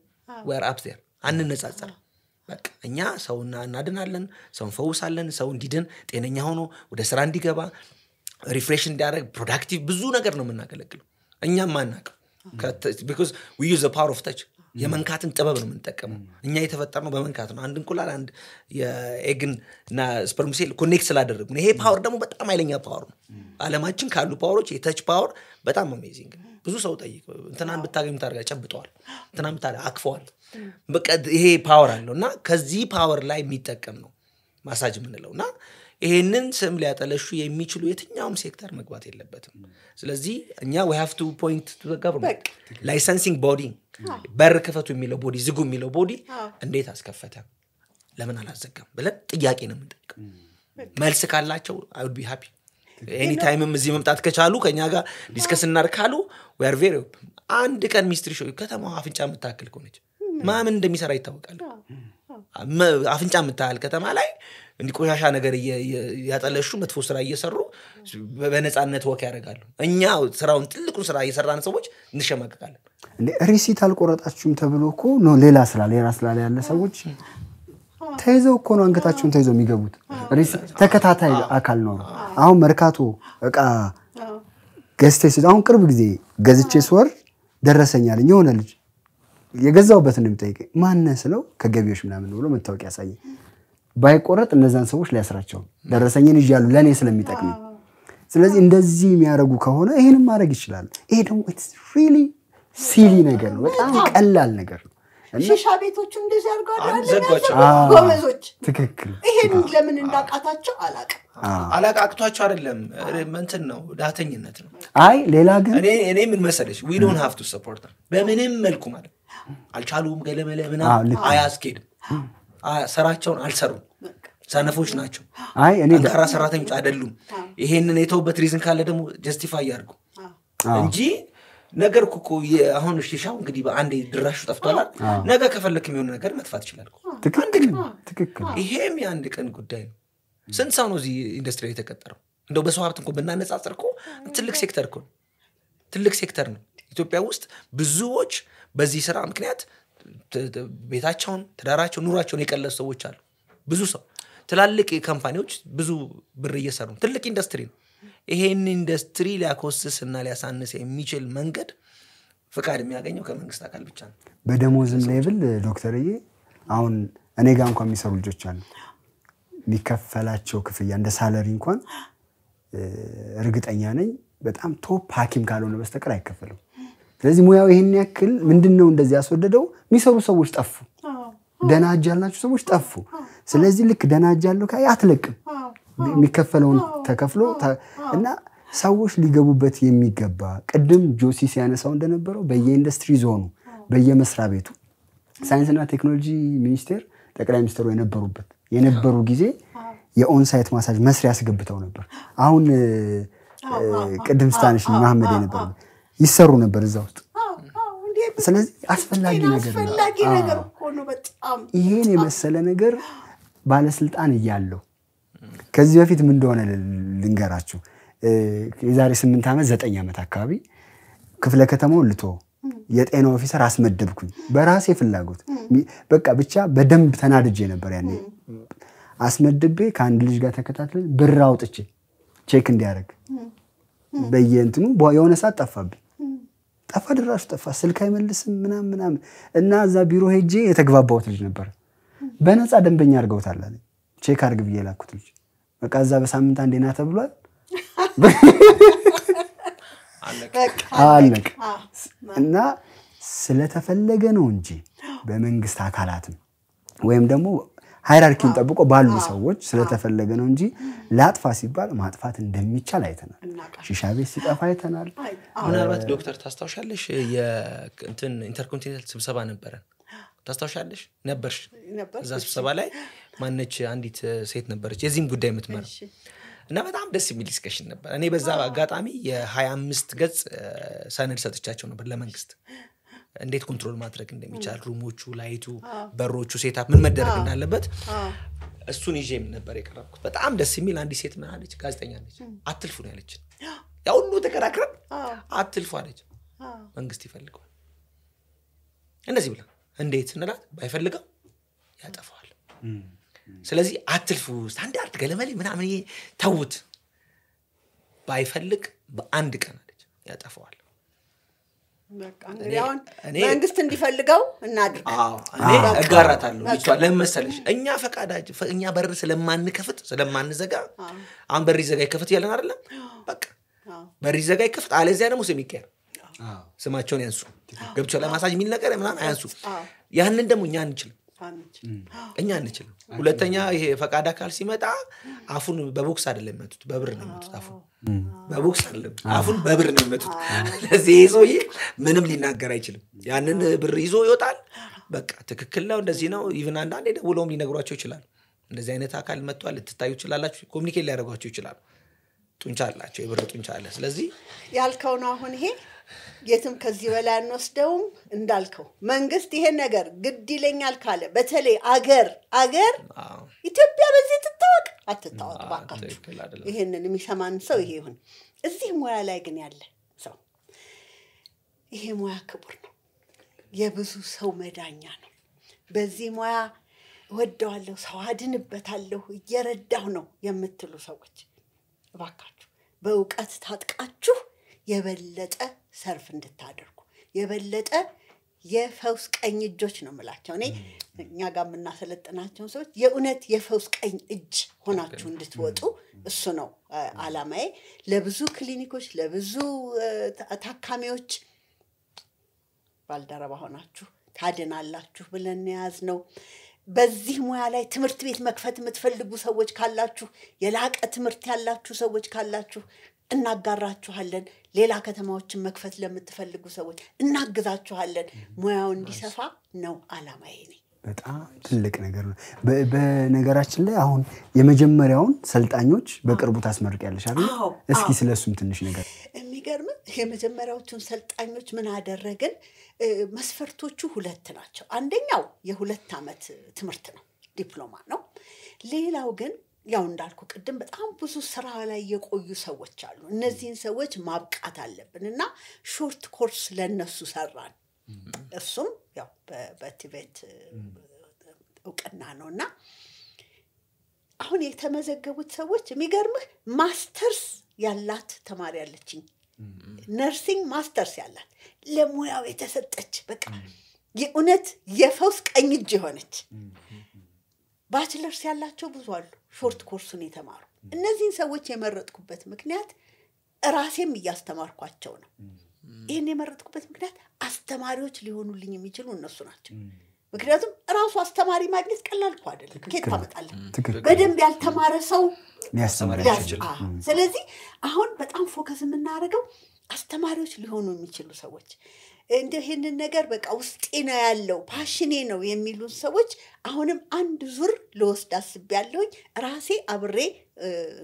we're up there አንነጻጸር። በቃ እኛ ሰው እናድናለን፣ ሰው እንፈውሳለን። ሰው እንዲድን ጤነኛ ሆኖ ወደ ስራ እንዲገባ refresh እንዲያደርግ productive ብዙ ነገር ነው የምናገለግለው እኛም ማናውቀው because we use power of touch የመንካትን ጥበብ ነው የምንጠቀመው። እኛ የተፈጠርነው በመንካት ነው። አንድ እንቁላል አንድ የ egg ን እና sperm cell connect ስላደረጉ ነው። ይሄ power ደግሞ በጣም ኃይለኛ power ነው። አለማችን ካሉ power ኦች የ touch power በጣም amazing ብዙ ሰው ጠይቅ እንትናን ብታገኝ ታደርጋ ጨብጠዋል፣ እንትናን ብታ አቅፈዋል። በቃ ይሄ power አለው እና ከዚህ power ላይ የሚጠቀም ነው ማሳጅ የምንለው እና ይሄንን ስም ሊያጠለሹ የሚችሉ የትኛውም ሴክተር መግባት የለበትም። ስለዚህ እኛ we have to point to the government. licensing body በር ክፈቱ የሚለው body ዝጉ የሚለው body እንዴት አስከፈተ? ለምን አላዘጋም ብለን ጥያቄ ነው የምንጠይቀው። መልስ ካላቸው I be happy anytime ም እዚህ መምጣት ከቻሉ ከኛ ጋር discuss እናድርግ ካሉ we are very open። አንድ ቀን mystery show ከተማዋ አፍንጫ የምታክል ከሆነች ማን ምን እንደሚሰራ ይታወቃል። አፍንጫ የምታክል ከተማ ላይ እንዲህ ቆሻሻ ነገር ያጠለሹ መጥፎ ስራ እየሰሩ በነፃነት walk ያደርጋሉ። እኛ ስራውን ትልቁን ስራ እየሰራን ሰዎች እንሸማቀቃለን። receipt አልቆረጣችሁም ተብሎ እኮ ነው ሌላ ስራ ሌላ ስራ ላይ ያለ ሰዎች ተይዘው እኮ ነው አንገታቸውን ተይዘው የሚገቡት። ተከታታይ አካል ነው። አሁን መርካቶ እቃ ገዝቴ አሁን ቅርብ ጊዜ ገዝቼ ስወር ደረሰኝ አለኝ የሆነ ልጅ የገዛሁበትን ነው የሚጠይቀኝ። ማነህ ስለው ከገቢዎች ምናምን ብሎ መታወቂያ ያሳየኝ። ባይቆረጥ እነዛን ሰዎች ሊያስራቸው ደረሰኝን ይዣሉ ለእኔ ስለሚጠቅም። ስለዚህ እንደዚህ የሚያደርጉ ከሆነ ይህንም ማድረግ ይችላሉ። ይሄ ደግሞ really silly ነገር ነው፣ በጣም ቀላል ነገር ነው። ሺሻ ቤቶቹ እንደዚህ አድርገዋል ጎበዞች። ትክክል ይሄን ለምን እንዳቃታቸው አላውቅም። አላቃቅቷቸው አይደለም እንትን ነው ዳተኝነት ነው። አይ ሌላ ግን እኔ እኔ ምን መሰለሽ we don't have to support በምንም መልኩ ማለት አልቻሉም ገለመለ ነው። አያስኬድም። አ- ስራቸውን አልሰሩም። ሰነፎች ናቸው። አይ እኔ ጠንካራ ሰራተኞች አይደሉም። ይሄንን የተውበት reason ካለ ደግሞ justify ያድርጉ እንጂ ነገር እኮ አሁን ሺሻው እንግዲህ በአንዴ ድራሹ ጠፍቷል። ነገ ከፈለክ የሚሆን ነገር መጥፋት ይችላል እኮ። ትክክል ትክክል ይሄም የአንድ ቀን ጉዳይ ነው። ስንት ሰው ነው እዚህ ኢንዱስትሪ የተቀጠረው? እንደው በሰው ሀብት እንኳ ብናነጻጽር እኮ ትልቅ ሴክተር እኮ ነው። ትልቅ ሴክተር ነው። ኢትዮጵያ ውስጥ ብዙዎች በዚህ ስራ ምክንያት ቤታቸውን፣ ትዳራቸውን፣ ኑሯቸውን የቀለሱ ሰዎች አሉ። ብዙ ሰው ትላልቅ ካምፓኒዎች ብዙ ብር እየሰሩ ትልቅ ኢንዱስትሪ ነው። ይሄን ኢንዱስትሪ ሊያኮስስ እና ሊያሳንስ የሚችል መንገድ ፍቃድ የሚያገኘው ከመንግስት አካል ብቻ ነው። በደሞዝም level ዶክተርዬ አሁን እኔ ጋር እንኳን የሚሰሩ ልጆች አሉ የሚከፈላቸው ክፍያ እንደ salary እንኳን እርግጠኛ ነኝ በጣም top ሐኪም ካልሆነ በስተቀር አይከፈለው። ስለዚህ ሙያው ይህን ያክል ምንድን ነው እንደዚህ ያስወደደው? የሚሰሩ ሰዎች ጠፉ። ደህና እጅ ያልናቸው ሰዎች ጠፉ። ስለዚህ ልክ ደህና እጅ ያለው ካይ አትለቅም። የሚከፈለውን ተከፍሎ እና ሰዎች ሊገቡበት የሚገባ ቅድም ጆሲ ሲያነሳው እንደነበረው በየኢንዱስትሪ ዞኑ በየመስሪያ ቤቱ ሳይንስና ቴክኖሎጂ ሚኒስቴር ጠቅላይ ሚኒስትሩ የነበሩበት የነበሩ ጊዜ የ onsite massage መስሪያ አስገብተው ነበር። አሁን ቅድም ስታነሽ መሐመድ የነበረበት ይሰሩ ነበር እዛ ውስጥ። ስለዚህ አስፈላጊ ነገር ነው። ይሄን የመሰለ ነገር ባለስልጣን እያለው ከዚህ በፊት ምን እንደሆነ ልንገራችሁ። የዛሬ ስምንት ዓመት ዘጠኝ ዓመት አካባቢ ክፍለ ከተማውን ልቶ የጤና officer አስመደብኩኝ። በራሴ ፍላጎት በቃ ብቻ በደንብ ተናድጄ ነበር ያኔ። አስመድቤ ከአንድ ልጅ ጋር ተከታትለን ብር አውጥቼ check እንዲያደርግ በየእንትኑ የሆነ ሰዓት ጠፋብኝ ጠፋ ድራሹ ጠፋ ስልክ አይመልስም ምናምን ምናምን። እና እዛ ቢሮ ሄጄ የተግባባሁት ልጅ ነበር። በነፃ ደንበኛ አድርገውታል አለኝ። check አድርግ ብዬ የላኩት ልጅ። በቃ እዛ በሳምንት አንዴ ና ተብሏል። አዎ። እና ስለተፈለገ ነው እንጂ በመንግስት አካላትም ወይም ደግሞ hierarchy ውን ጠብቆ ባሉ ሰዎች ስለተፈለገ ነው እንጂ ላጥፋ ሲባል ማጥፋት እንደሚቻል አይተናል። ሺሻ ቤት ሲጠፋ አይተናል። ምናልባት ዶክተር ታስታውሻለሽ? የእንትን ኢንተርኮንቲኔንታል ስብሰባ ነበረን። ታስታውሻለሽ? ነበርሽ ነበር። እዛ ስብሰባ ላይ ማነች አንዲት ሴት ነበረች የዚህም ጉዳይ የምትመራ እና በጣም ደስ የሚል discussion ነበር። እኔ በዛ አጋጣሚ የ25 ገጽ እ፣ ሰነድ ሰጥቻቸው ነበር ለመንግስት እንዴት control ማድረግ እንደሚቻል room ኦቹ፣ light ኡ፣ በሮቹ setup ምን መደረግ እንዳለበት እሱን ይዤ ነበር የቀረብኩት። በጣም ደስ የሚል አንዲት ሴት ምን አለች? ጋዜጠኛ ነች። አትልፉ ነው ያለችን። ያ ሁሉ ተከራክረን አትልፉ አለች። መንግስት ይፈልገዋል። እንደዚህ ብላ እንዴት ስንላት ባይፈልገው ያጠፋዋል። ስለዚህ አትልፉ፣ ስታንዳርድ ገለመሌ ምናምን ይሄ ተዉት። ባይፈልግ በአንድ ቀን አለች ያጠፋዋል። በቃ እንግዲህ አሁን እኔ- መንግስት እንዲፈልገው እናድርግ። እኔ እጋራታለሁ። ለምን መሰለሽ እኛ ፈቃዳጅ እኛ በር ስለማንከፍት ስለማንዘጋ አሁን በር ይዘጋ ይከፍት እያለን አይደለም። በቃ አዎ። በር ይዘጋ ይከፍት፣ አለዚያ ደግሞ ስም ይቀየር፣ ስማቸውን ያንሱ፣ ገብቻ ላይ ማሳጅ የሚል ነገር ምናምን አያንሱ። ያንን ደግሞ እኛ አንችልም አንችል። እኛ አንችልም። ሁለተኛ ይሄ ፈቃድ አካል ሲመጣ አፉን በቦክስ አይደለም የሚመቱት፣ በብር ነው የሚመቱት። አፉን በቦክስ አይደለም አፉን በብር ነው የሚመቱት። ስለዚህ ይሄ ሰውዬ ምንም ሊናገር አይችልም። ያንን ብር ይዞ ይወጣል። በቃ ትክክል ነው፣ እንደዚህ ነው። even አንዳንዴ ደውለውም ሊነግሯቸው ይችላሉ። እንደዚህ አይነት አካል መጥቷል፣ ልትታዩ ይችላላችሁ። communicate ሊያደርጓቸው ይችላሉ። ጡንቻ አላቸው፣ የብር ጡንቻ አለ። ስለዚህ ያልከው ነው አሁን ይሄ የትም ከዚህ በላይ አንወስደውም። እንዳልከው መንግስት ይሄን ነገር ግድ ይለኛል ካለ በተለይ አገር አገር ኢትዮጵያ በዚህ ትታወቅ አትታወቅ ባካችሁ። ይሄንን የሚሰማን ሰው ይሄ ይሁን። እዚህ ሙያ ላይ ግን ያለ ሰው ይሄ ሙያ ክቡር ነው፣ የብዙ ሰው መዳኛ ነው። በዚህ ሙያ እወደዋለሁ፣ ሰው አድንበታለሁ፣ እየረዳሁ ነው የምትሉ ሰዎች እባካችሁ በእውቀት ታጥቃችሁ የበለጠ ሰርፍ እንድታደርጉ የበለጠ የፈውስ ቀኝ እጆች ነው የምላቸው። እኔ እኛ ጋር የምናሰለጥናቸውን ሰዎች የእውነት የፈውስ ቀኝ እጅ ሆናችሁ እንድትወጡ እሱ ነው አላማዬ። ለብዙ ክሊኒኮች፣ ለብዙ ታካሚዎች ባልደረባ ሆናችሁ ታድናላችሁ ብለን የያዝ ነው። በዚህ ሙያ ላይ ትምህርት ቤት መክፈት የምትፈልጉ ሰዎች ካላችሁ፣ የላቀ ትምህርት ያላችሁ ሰዎች ካላችሁ እናጋራችኋለን። ሌላ ከተማዎችን መክፈት ለምትፈልጉ ሰዎች እናግዛችኋለን። ሙያው እንዲሰፋ ነው አላማዬ እኔ። በጣም ትልቅ ነገር ነው። በነገራችን ላይ አሁን የመጀመሪያውን ሰልጣኞች በቅርቡ ታስመርቂያለሽ አይደል? እስኪ ስለሱም ትንሽ ነገር የሚገርም የመጀመሪያዎቹን ሰልጣኞች ምን አደረግን? መስፈርቶቹ ሁለት ናቸው። አንደኛው የሁለት ዓመት ትምህርት ነው፣ ዲፕሎማ ነው። ሌላው ግን ያው እንዳልኩ ቅድም በጣም ብዙ ስራ ላይ የቆዩ ሰዎች አሉ። እነዚህን ሰዎች ማብቃት አለብን እና short course ለነሱ ሰራን። እሱም ያው በ TVET እውቅና ነው እና አሁን የተመዘገቡት ሰዎች የሚገርምህ ማስተርስ ያላት ተማሪ አለችኝ። nursing masters ያላት ለሙያው የተሰጠች በቃ የእውነት የፈውስ ቀኝ እጅ የሆነች bachelors ያላቸው ብዙ አሉ። short ኮርሱን የተማሩ እነዚህን ሰዎች የመረጥኩበት ምክንያት ራሴም እያስተማርኳቸው ነው። ይህን የመረጥኩበት ምክንያት አስተማሪዎች ሊሆኑልኝ የሚችሉ እነሱ ናቸው። ምክንያቱም ራሱ አስተማሪ ማግኘት ቀላል እኮ አይደለም። ኬት ታመጣለህ? በደንብ ያልተማረ ሰው ስለዚህ አሁን በጣም focus የምናደርገው አስተማሪዎች ሊሆኑ የሚችሉ ሰዎች እንደ ይህንን ነገር በቃ ውስጤ ነው ያለው passion ኔ ነው የሚሉን ሰዎች አሁንም አንድ ዙር ልወስድ አስቤያለሁኝ። ራሴ አብሬ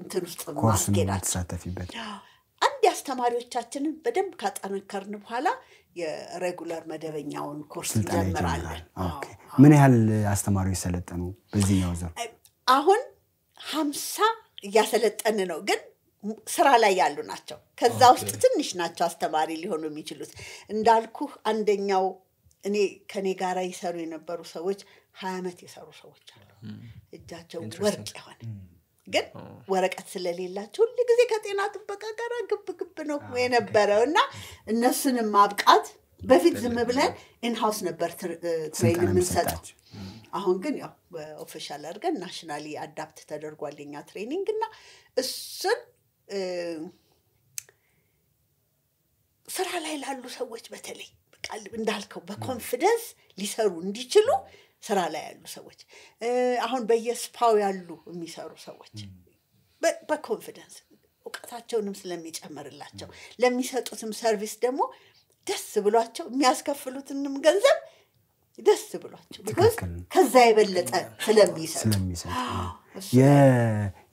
እንትን ውስጥ የምትሳተፊበት አንድ የአስተማሪዎቻችንን በደንብ ካጠነከርን በኋላ የ regular መደበኛውን ኮርስ እንጀምራለን። ምን ያህል አስተማሪዎች ሰለጠኑ በዚህኛው ዙር? አሁን ሀምሳ እያሰለጠን ነው፣ ግን ስራ ላይ ያሉ ናቸው። ከዛ ውስጥ ትንሽ ናቸው አስተማሪ ሊሆኑ የሚችሉት። እንዳልኩህ አንደኛው እኔ ከኔ ጋር ይሰሩ የነበሩ ሰዎች ሀያ ዓመት የሰሩ ሰዎች አሉ። እጃቸው ወርቅ የሆነ ግን ወረቀት ስለሌላቸው ሁል ጊዜ ከጤና ጥበቃ ጋር ግብ ግብ ነው የነበረው እና እነሱንም ማብቃት በፊት ዝም ብለን in-house ነበር train የምንሰጠው። አሁን ግን ያው official አድርገን nationally adapt ተደርጓል የኛ training እና እሱን ስራ ላይ ላሉ ሰዎች በተለይ እንዳልከው በ confidence ሊሰሩ እንዲችሉ ስራ ላይ ያሉ ሰዎች አሁን በየ spa ው ያሉ የሚሰሩ ሰዎች በ confidence እውቀታቸውንም ስለሚጨምርላቸው ለሚሰጡትም service ደግሞ ደስ ብሏቸው የሚያስከፍሉትንም ገንዘብ ደስ ብሏቸው because ከዛ የበለጠ ስለሚሰጥ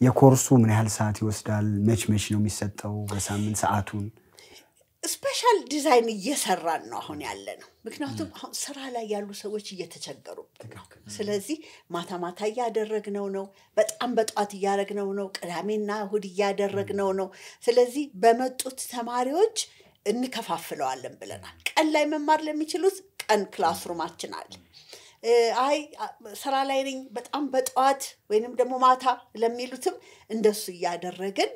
የኮርሱ ምን ያህል ሰዓት ይወስዳል? መች መች ነው የሚሰጠው? በሳምንት ሰዓቱን special design እየሰራን ነው አሁን ያለ ነው። ምክንያቱም አሁን ስራ ላይ ያሉ ሰዎች እየተቸገሩብን ነው። ስለዚህ ማታ ማታ እያደረግነው ነው። በጣም በጠዋት እያደረግነው ነው። ቅዳሜና እሁድ እያደረግነው ነው። ስለዚህ በመጡት ተማሪዎች እንከፋፍለዋለን ብለናል። ቀን ላይ መማር ለሚችሉት ቀን classroom ኣችን አለ። አይ ስራ ላይ ነኝ በጣም በጠዋት ወይንም ደግሞ ማታ ለሚሉትም እንደሱ እያደረግን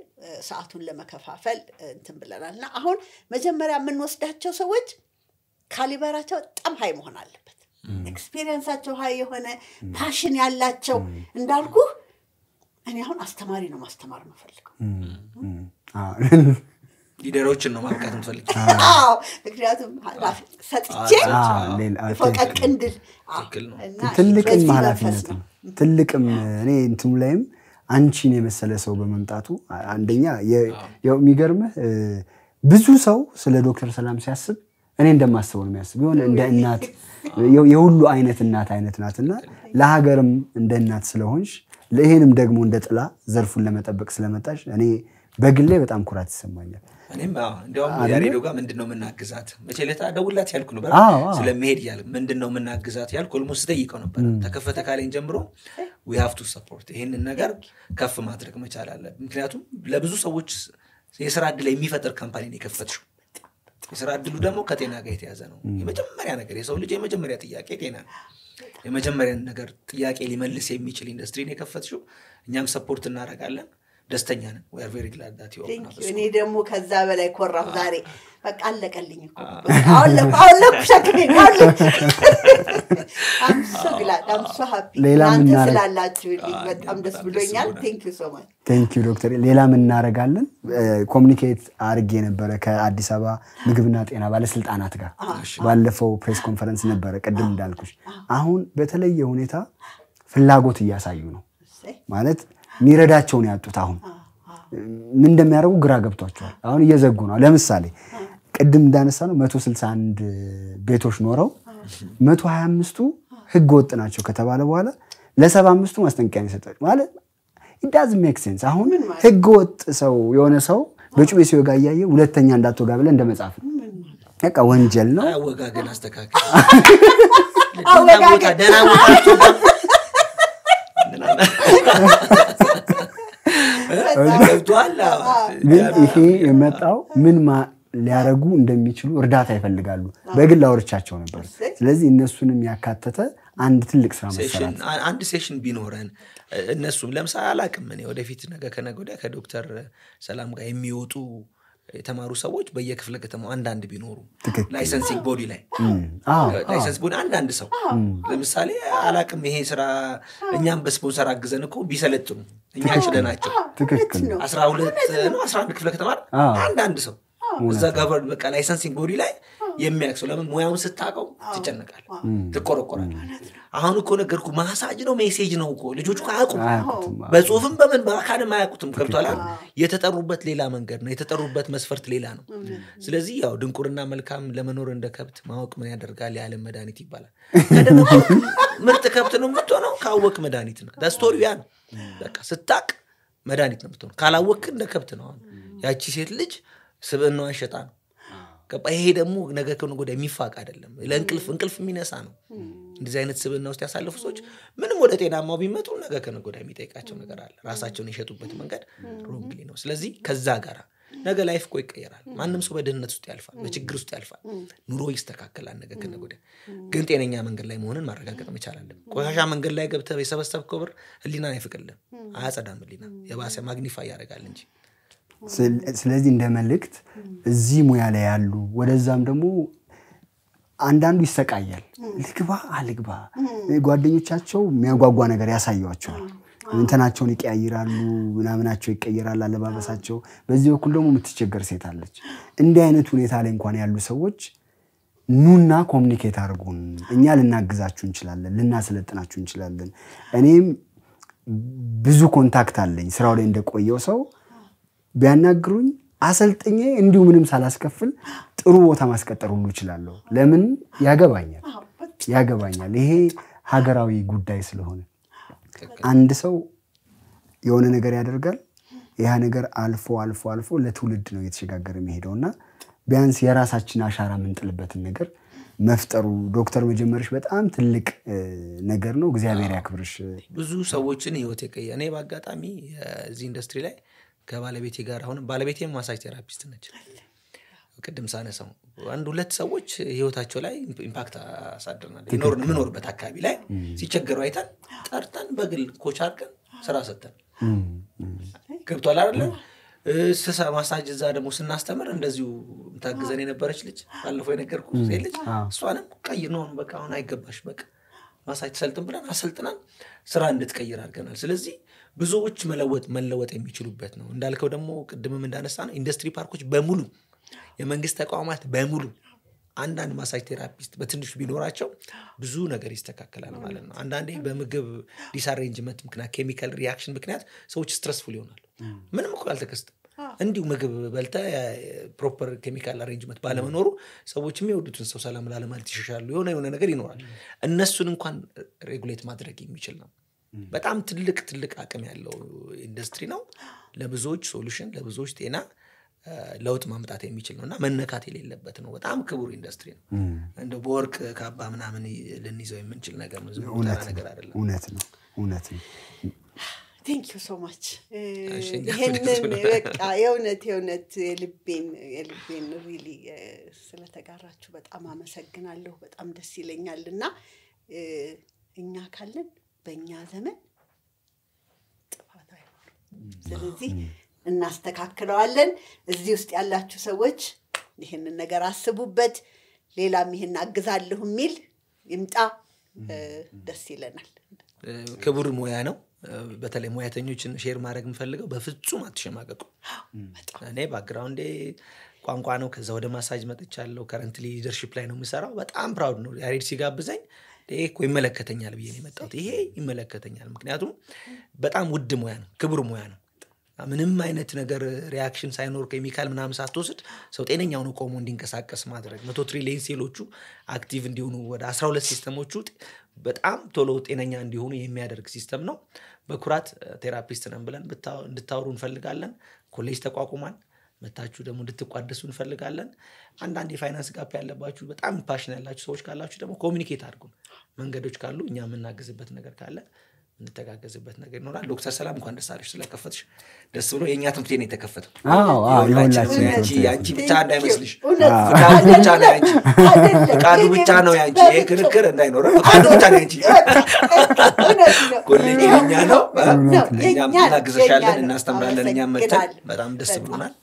ሰዓቱን ለመከፋፈል እንትን ብለናል እና አሁን መጀመሪያ የምንወስዳቸው ሰዎች caliber ኣቸው በጣም high መሆን አለበት። experience ኣቸው high የሆነ passion ያላቸው እንዳልኩ እኔ አሁን አስተማሪ ነው ማስተማር አዎ። leader ኦችን ነው ማብቃት የምትፈልግ አዎ ምክንያቱም ሰጥቼ ፈቀቅ እንድል ትልቅም ኃላፊነት ነው። ትልቅም እኔ እንትኑ ላይም አንቺን የመሰለ ሰው በመምጣቱ አንደኛ የሚገርምህ ብዙ ሰው ስለ ዶክተር ሰላም ሲያስብ እኔ እንደማስበው ነው የሚያስብ። የሆነ እንደ እናት የሁሉ አይነት እናት አይነት ናት እና ለሀገርም እንደ እናት ስለሆንሽ ይሄንም ደግሞ እንደ ጥላ ዘርፉን ለመጠበቅ ስለመጣሽ እኔ በግሌ በጣም ኩራት ይሰማኛል። እኔም እንዲያውም? ያሬዶ ጋር ምንድን ነው የምናግዛት? መቼ ዕለት ደውላት ያልኩ አዎ። ስለመሄድ እያለ ምንድን ነው የምናግዛት ያልኩ almost ጠይቀው ነበር። ተከፈተ ካለኝ ጀምሮ we have to support ይህንን ነገር ከፍ ማድረግ መቻል አለብን። ምክንያቱም ለብዙ ሰዎች የስራ እድል የሚፈጥር company ነው የከፈትሽው። የስራ እድሉ ደግሞ ከጤና ጋር የተያዘ ነው። የመጀመሪያ ነገር የሰው ልጅ የመጀመሪያ ጥያቄ ጤና ነው። የመጀመሪያ ነገር ጥያቄ ሊመልስ የሚችል ኢንዱስትሪ ነው የከፈትሽው። እኛም support እናደርጋለን ደስተኛ ነን are very glad that you Thank you። እኔ ደግሞ ከዛ በላይ ኮራሁ ዛሬ። በቃ አለቀልኝ እኮ በቃ አሁን ለኩ so happy ሌላ ስላላችሁልኝ በጣም ደስ በጣም ደስ ብሎኛል። ብሎናል። thank you so much thank you ዶክተር። ሌላ ምን እናደርጋለን? communicate አድርጌ ነበረ ከአዲስ አበባ ምግብና ጤና ባለስልጣናት ጋር ባለፈው press conference ነበረ፣ ቅድም እንዳልኩሽ። አሁን በተለየ ሁኔታ ፍላጎት እያሳዩ ነው። ማለት የሚረዳቸውን ያጡት አሁን ምን እንደሚያደርጉ ግራ ገብቷቸዋል። አሁን እየዘጉ ነው። ለምሳሌ ቅድም እንዳነሳ ነው መቶ ስልሳ አንድ ቤቶች ኖረው መቶ ሀያ አምስቱ ህገ ወጥ ናቸው ከተባለ በኋላ ለሰባ አምስቱ ማስጠንቀቂያ ነው የሰጣቸው ማለት it does make sense። አሁን ህገ ወጥ ሰው የሆነ ሰው በጩቤ ሲወጋ እያየ ሁለተኛ እንዳትወጋ ብለህ እንደ መጽሐፍ ነው። በቃ ወንጀል ነው። አወጋገን አስተካከል ደህና ቦታ ደህና ቦታ አትወጣም። ገብቶሃል? አዎ። ግን ይሄ የመጣው ምን ሊያረጉ እንደሚችሉ እርዳታ ይፈልጋሉ። በግል አውርቻቸው ነበር። ስለዚህ እነሱንም ያካተተ አንድ ትልቅ ስራ መሰራት አንድ session ቢኖረን እነሱም ለምሳሌ አላቅም እኔ ወደፊት ነገ ከነገ ወዲያ ከዶክተር ሰላም ጋር የሚወጡ የተማሩ ሰዎች በየክፍለ ከተማው አንዳንድ ቢኖሩ licensing body ላይ አዎ license body አንዳንድ ሰው ለምሳሌ አላቅም ይሄ ስራ እኛም በስፖንሰር አግዘን እኮ ቢሰለጥኑ እኛ ችለናቸው። አስራ ሁለት ነው? አስራ አንድ ክፍለ ከተማ አንዳንድ ሰው እዛ ጋር በቃ licensing body ላይ የሚያውቅ ሰው ለምን? ሙያውን ስታውቀው ትጨነቃል ትቆረቆራል አሁን እኮ ነገርኩ ማሳጅ ነው message ነው እኮ። ልጆቹ አያውቁም በጽሁፍም በምን በአካልም አያውቁትም። ገብቷል አይደል? የተጠሩበት ሌላ መንገድ ነው። የተጠሩበት መስፈርት ሌላ ነው። ስለዚህ ያው ድንቁርና መልካም ለመኖር እንደ ከብት ማወቅ ምን ያደርጋል? የዓለም መድኃኒት ይባላል። ምርጥ ከብት ነው የምትሆነው? ካወቅ መድኃኒት ነው። story ያ ነው በቃ ስታቅ መድኃኒት ነው የምትሆነው። ካላወቅ እንደ ከብት ነው ያቺ ሴት ልጅ ስብዕናዋን ሸጣ ነው ገባ? ይሄ ደግሞ ነገ ከነገ የሚፋቅ አይደለም። ለእንቅልፍ እንቅልፍ የሚነሳ ነው። እንደዚህ አይነት ስብዕና ውስጥ ያሳለፉ ሰዎች ምንም ወደ ጤናማው ቢመጡ ነገ ከነገ የሚጠይቃቸው ነገር አለ። ራሳቸውን የሸጡበት መንገድ wrongly ነው። ስለዚህ ከዛ ጋር ነገ life እኮ ይቀየራል። ማንም ሰው በድህነት ውስጥ ያልፋል በችግር ውስጥ ያልፋል። ኑሮ ይስተካከላል ነገ ከነገ ግን ጤነኛ መንገድ ላይ መሆንን ማረጋገጥ መቻል ቆሻሻ መንገድ ላይ ገብተህ የሰበሰብከው ብር ህሊናን አይፍቅልም አያጸዳም ህሊና። የባሰ magnify ያደርጋል እንጂ ስለዚህ እንደ መልእክት እዚህ ሙያ ላይ ያሉ ወደዛም ደግሞ አንዳንዱ ይሰቃያል። ልግባ አልግባ ጓደኞቻቸው የሚያጓጓ ነገር ያሳዩቸዋል። እንትናቸውን ይቀያይራሉ፣ ምናምናቸው ይቀየራል፣ አለባበሳቸው። በዚህ በኩል ደግሞ የምትቸገር ሴት አለች። እንዲህ አይነት ሁኔታ ላይ እንኳን ያሉ ሰዎች ኑና communicate አድርጉን፣ እኛ ልናግዛችሁ እንችላለን፣ ልናሰለጥናችሁ እንችላለን። እኔም ብዙ contact አለኝ ስራው ላይ እንደቆየው ሰው ቢያናግሩኝ አሰልጥኜ እንዲሁ ምንም ሳላስከፍል ጥሩ ቦታ ማስቀጠር ሁሉ እችላለሁ። ለምን ያገባኛል ያገባኛል። ይሄ ሀገራዊ ጉዳይ ስለሆነ አንድ ሰው የሆነ ነገር ያደርጋል። ያ ነገር አልፎ አልፎ አልፎ ለትውልድ ነው እየተሸጋገረ የሚሄደው እና ቢያንስ የራሳችን አሻራ የምንጥልበትን ነገር መፍጠሩ ዶክተር መጀመርሽ በጣም ትልቅ ነገር ነው። እግዚአብሔር ያክብርሽ። ብዙ ሰዎችን ህይወት የቀየ እኔ በአጋጣሚ እዚህ ኢንዱስትሪ ላይ ከባለቤቴ ጋር አሁንም ባለቤቴም massage therapist ነች። ቅድም ሳነሳው አንድ ሁለት ሰዎች ህይወታቸው ላይ impact አሳድርናል። የምኖርበት አካባቢ ላይ ሲቸገሩ አይተን ጠርተን በግል coach አድርገን ስራ ሰተን ገብቷል አይደለ? ማሳጅ እዛ ደግሞ ስናስተምር እንደዚሁ ታግዘን የነበረች ልጅ ባለፈው የነገርኩ ልጅ እሷንም ቀይር ነው በቃ አሁን አይገባሽ በቃ ማሳጅ ሰልጥን ብለን አሰልጥነን ስራ እንድትቀይር አድርገናል። ስለዚህ ብዙዎች መለወጥ መለወጥ የሚችሉበት ነው። እንዳልከው ደግሞ ቅድምም እንዳነሳ ነው ኢንዱስትሪ ፓርኮች በሙሉ የመንግስት ተቋማት በሙሉ አንዳንድ massage therapist በትንሹ ቢኖራቸው ብዙ ነገር ይስተካከላል ማለት ነው። አንዳንዴ በምግብ disarrangement ምክንያት chemical reaction ምክንያት ሰዎች stressful ይሆናሉ። ምንም እኮ አልተከሰተም። እንዲሁ ምግብ በልተ proper chemical arrangement ባለመኖሩ ሰዎች የሚወዱትን ሰው ሰላም ላለማለት ይሸሻሉ። የሆነ የሆነ ነገር ይኖራል። እነሱን እንኳን regulate ማድረግ የሚችል ነው። በጣም ትልቅ ትልቅ አቅም ያለው ኢንዱስትሪ ነው። ለብዙዎች solution፣ ለብዙዎች ጤና ለውጥ ማምጣት የሚችል ነው እና መነካት የሌለበት ነው። በጣም ክቡር ኢንዱስትሪ ነው። እንደ በወርቅ ካባ ምናምን ልንይዘው የምንችል ነገር ነው። ነገር አይደለም። እውነት ነው፣ እውነት ነው። thank you so much ይህንን በቃ የእውነት የእውነት የልቤን የልቤን really ስለተጋራችሁ በጣም አመሰግናለሁ። በጣም ደስ ይለኛል እና እኛ ካለን በእኛ ዘመን ጥፋት አይኖርም። ስለዚህ እናስተካክለዋለን። እዚህ ውስጥ ያላችሁ ሰዎች ይህንን ነገር አስቡበት። ሌላም ይህን አግዛለሁ የሚል ይምጣ፣ ደስ ይለናል። ክቡር ሙያ ነው። በተለይ ሙያተኞችን share ማድረግ የምፈልገው በፍጹም አትሸማቀቁ። እኔ background ኤ ቋንቋ ነው። ከዛ ወደ ማሳጅ መጥቻለሁ። current leadership ላይ ነው የምሰራው። በጣም proud ነው። ያሬድ ሲጋብዘኝ ይሄ እኮ ይመለከተኛል ብዬ ነው የመጣሁት። ይሄ ይመለከተኛል፣ ምክንያቱም በጣም ውድ ሙያ ነው፣ ክቡር ሙያ ነው። ምንም አይነት ነገር reaction ሳይኖር ኬሚካል ምናምን ሳትወስድ ሰው ጤነኛው ነው ቆሞ እንዲንቀሳቀስ ማድረግ መቶ ትሪሊየን ሴሎቹ active እንዲሆኑ ወደ 12 system ኦቹ በጣም ቶሎ ጤነኛ እንዲሆኑ የሚያደርግ system ነው። በኩራት therapist ነን ብለን እንድታወሩ እንፈልጋለን። ኮሌጅ ተቋቁሟል። መታችሁ ደግሞ እንድትቋደሱ እንፈልጋለን። አንዳንድ የ finance gap ያለባችሁ በጣም passion ያላችሁ ሰዎች ካላችሁ ደግሞ communicate አድርጉን። መንገዶች ካሉ እኛ የምናግዝበት ነገር ካለ እንተጋገዝበት ነገር ይኖራል። ዶክተር ሰላም እንኳን ደስ አለሽ ስለከፈትሽ ደስ ብሎ የእኛ ትምህርት ቤት ነው የተከፈተው። ብቻ እንዳይመስልሽ ፍቃዱ ብቻ ነው ያንቺ ፍቃዱ ብቻ ነው ያንቺ። ይሄ ክርክር እንዳይኖረው ፍቃዱ ብቻ ነው ያንቺ። ኮሌጅ የኛ ነው። እኛም እናግዝሻለን፣ እናስተምራለን። እኛም መተን በጣም ደስ ብሎናል።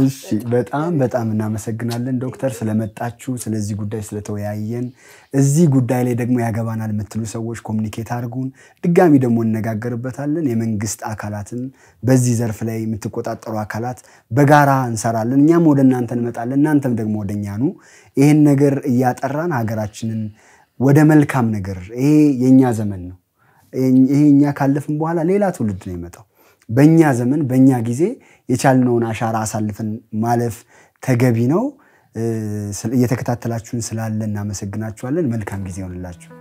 እሺ በጣም በጣም እናመሰግናለን ዶክተር ስለመጣችሁ ስለዚህ ጉዳይ ስለተወያየን። እዚህ ጉዳይ ላይ ደግሞ ያገባናል የምትሉ ሰዎች ኮሚኒኬት አድርጉን። ድጋሚ ደግሞ እነጋገርበታለን። የመንግስት አካላትም በዚህ ዘርፍ ላይ የምትቆጣጠሩ አካላት በጋራ እንሰራለን። እኛም ወደ እናንተ እንመጣለን፣ እናንተም ደግሞ ወደ እኛ ኑ። ይህን ነገር እያጠራን ሀገራችንን ወደ መልካም ነገር ይሄ የእኛ ዘመን ነው። ይሄ እኛ ካለፍን በኋላ ሌላ ትውልድ ነው የመጣው። በእኛ ዘመን በእኛ ጊዜ የቻልነውን አሻራ አሳልፈን ማለፍ ተገቢ ነው። እየተከታተላችሁን ስላለ እናመሰግናችኋለን። መልካም ጊዜ ይሆንላችሁ።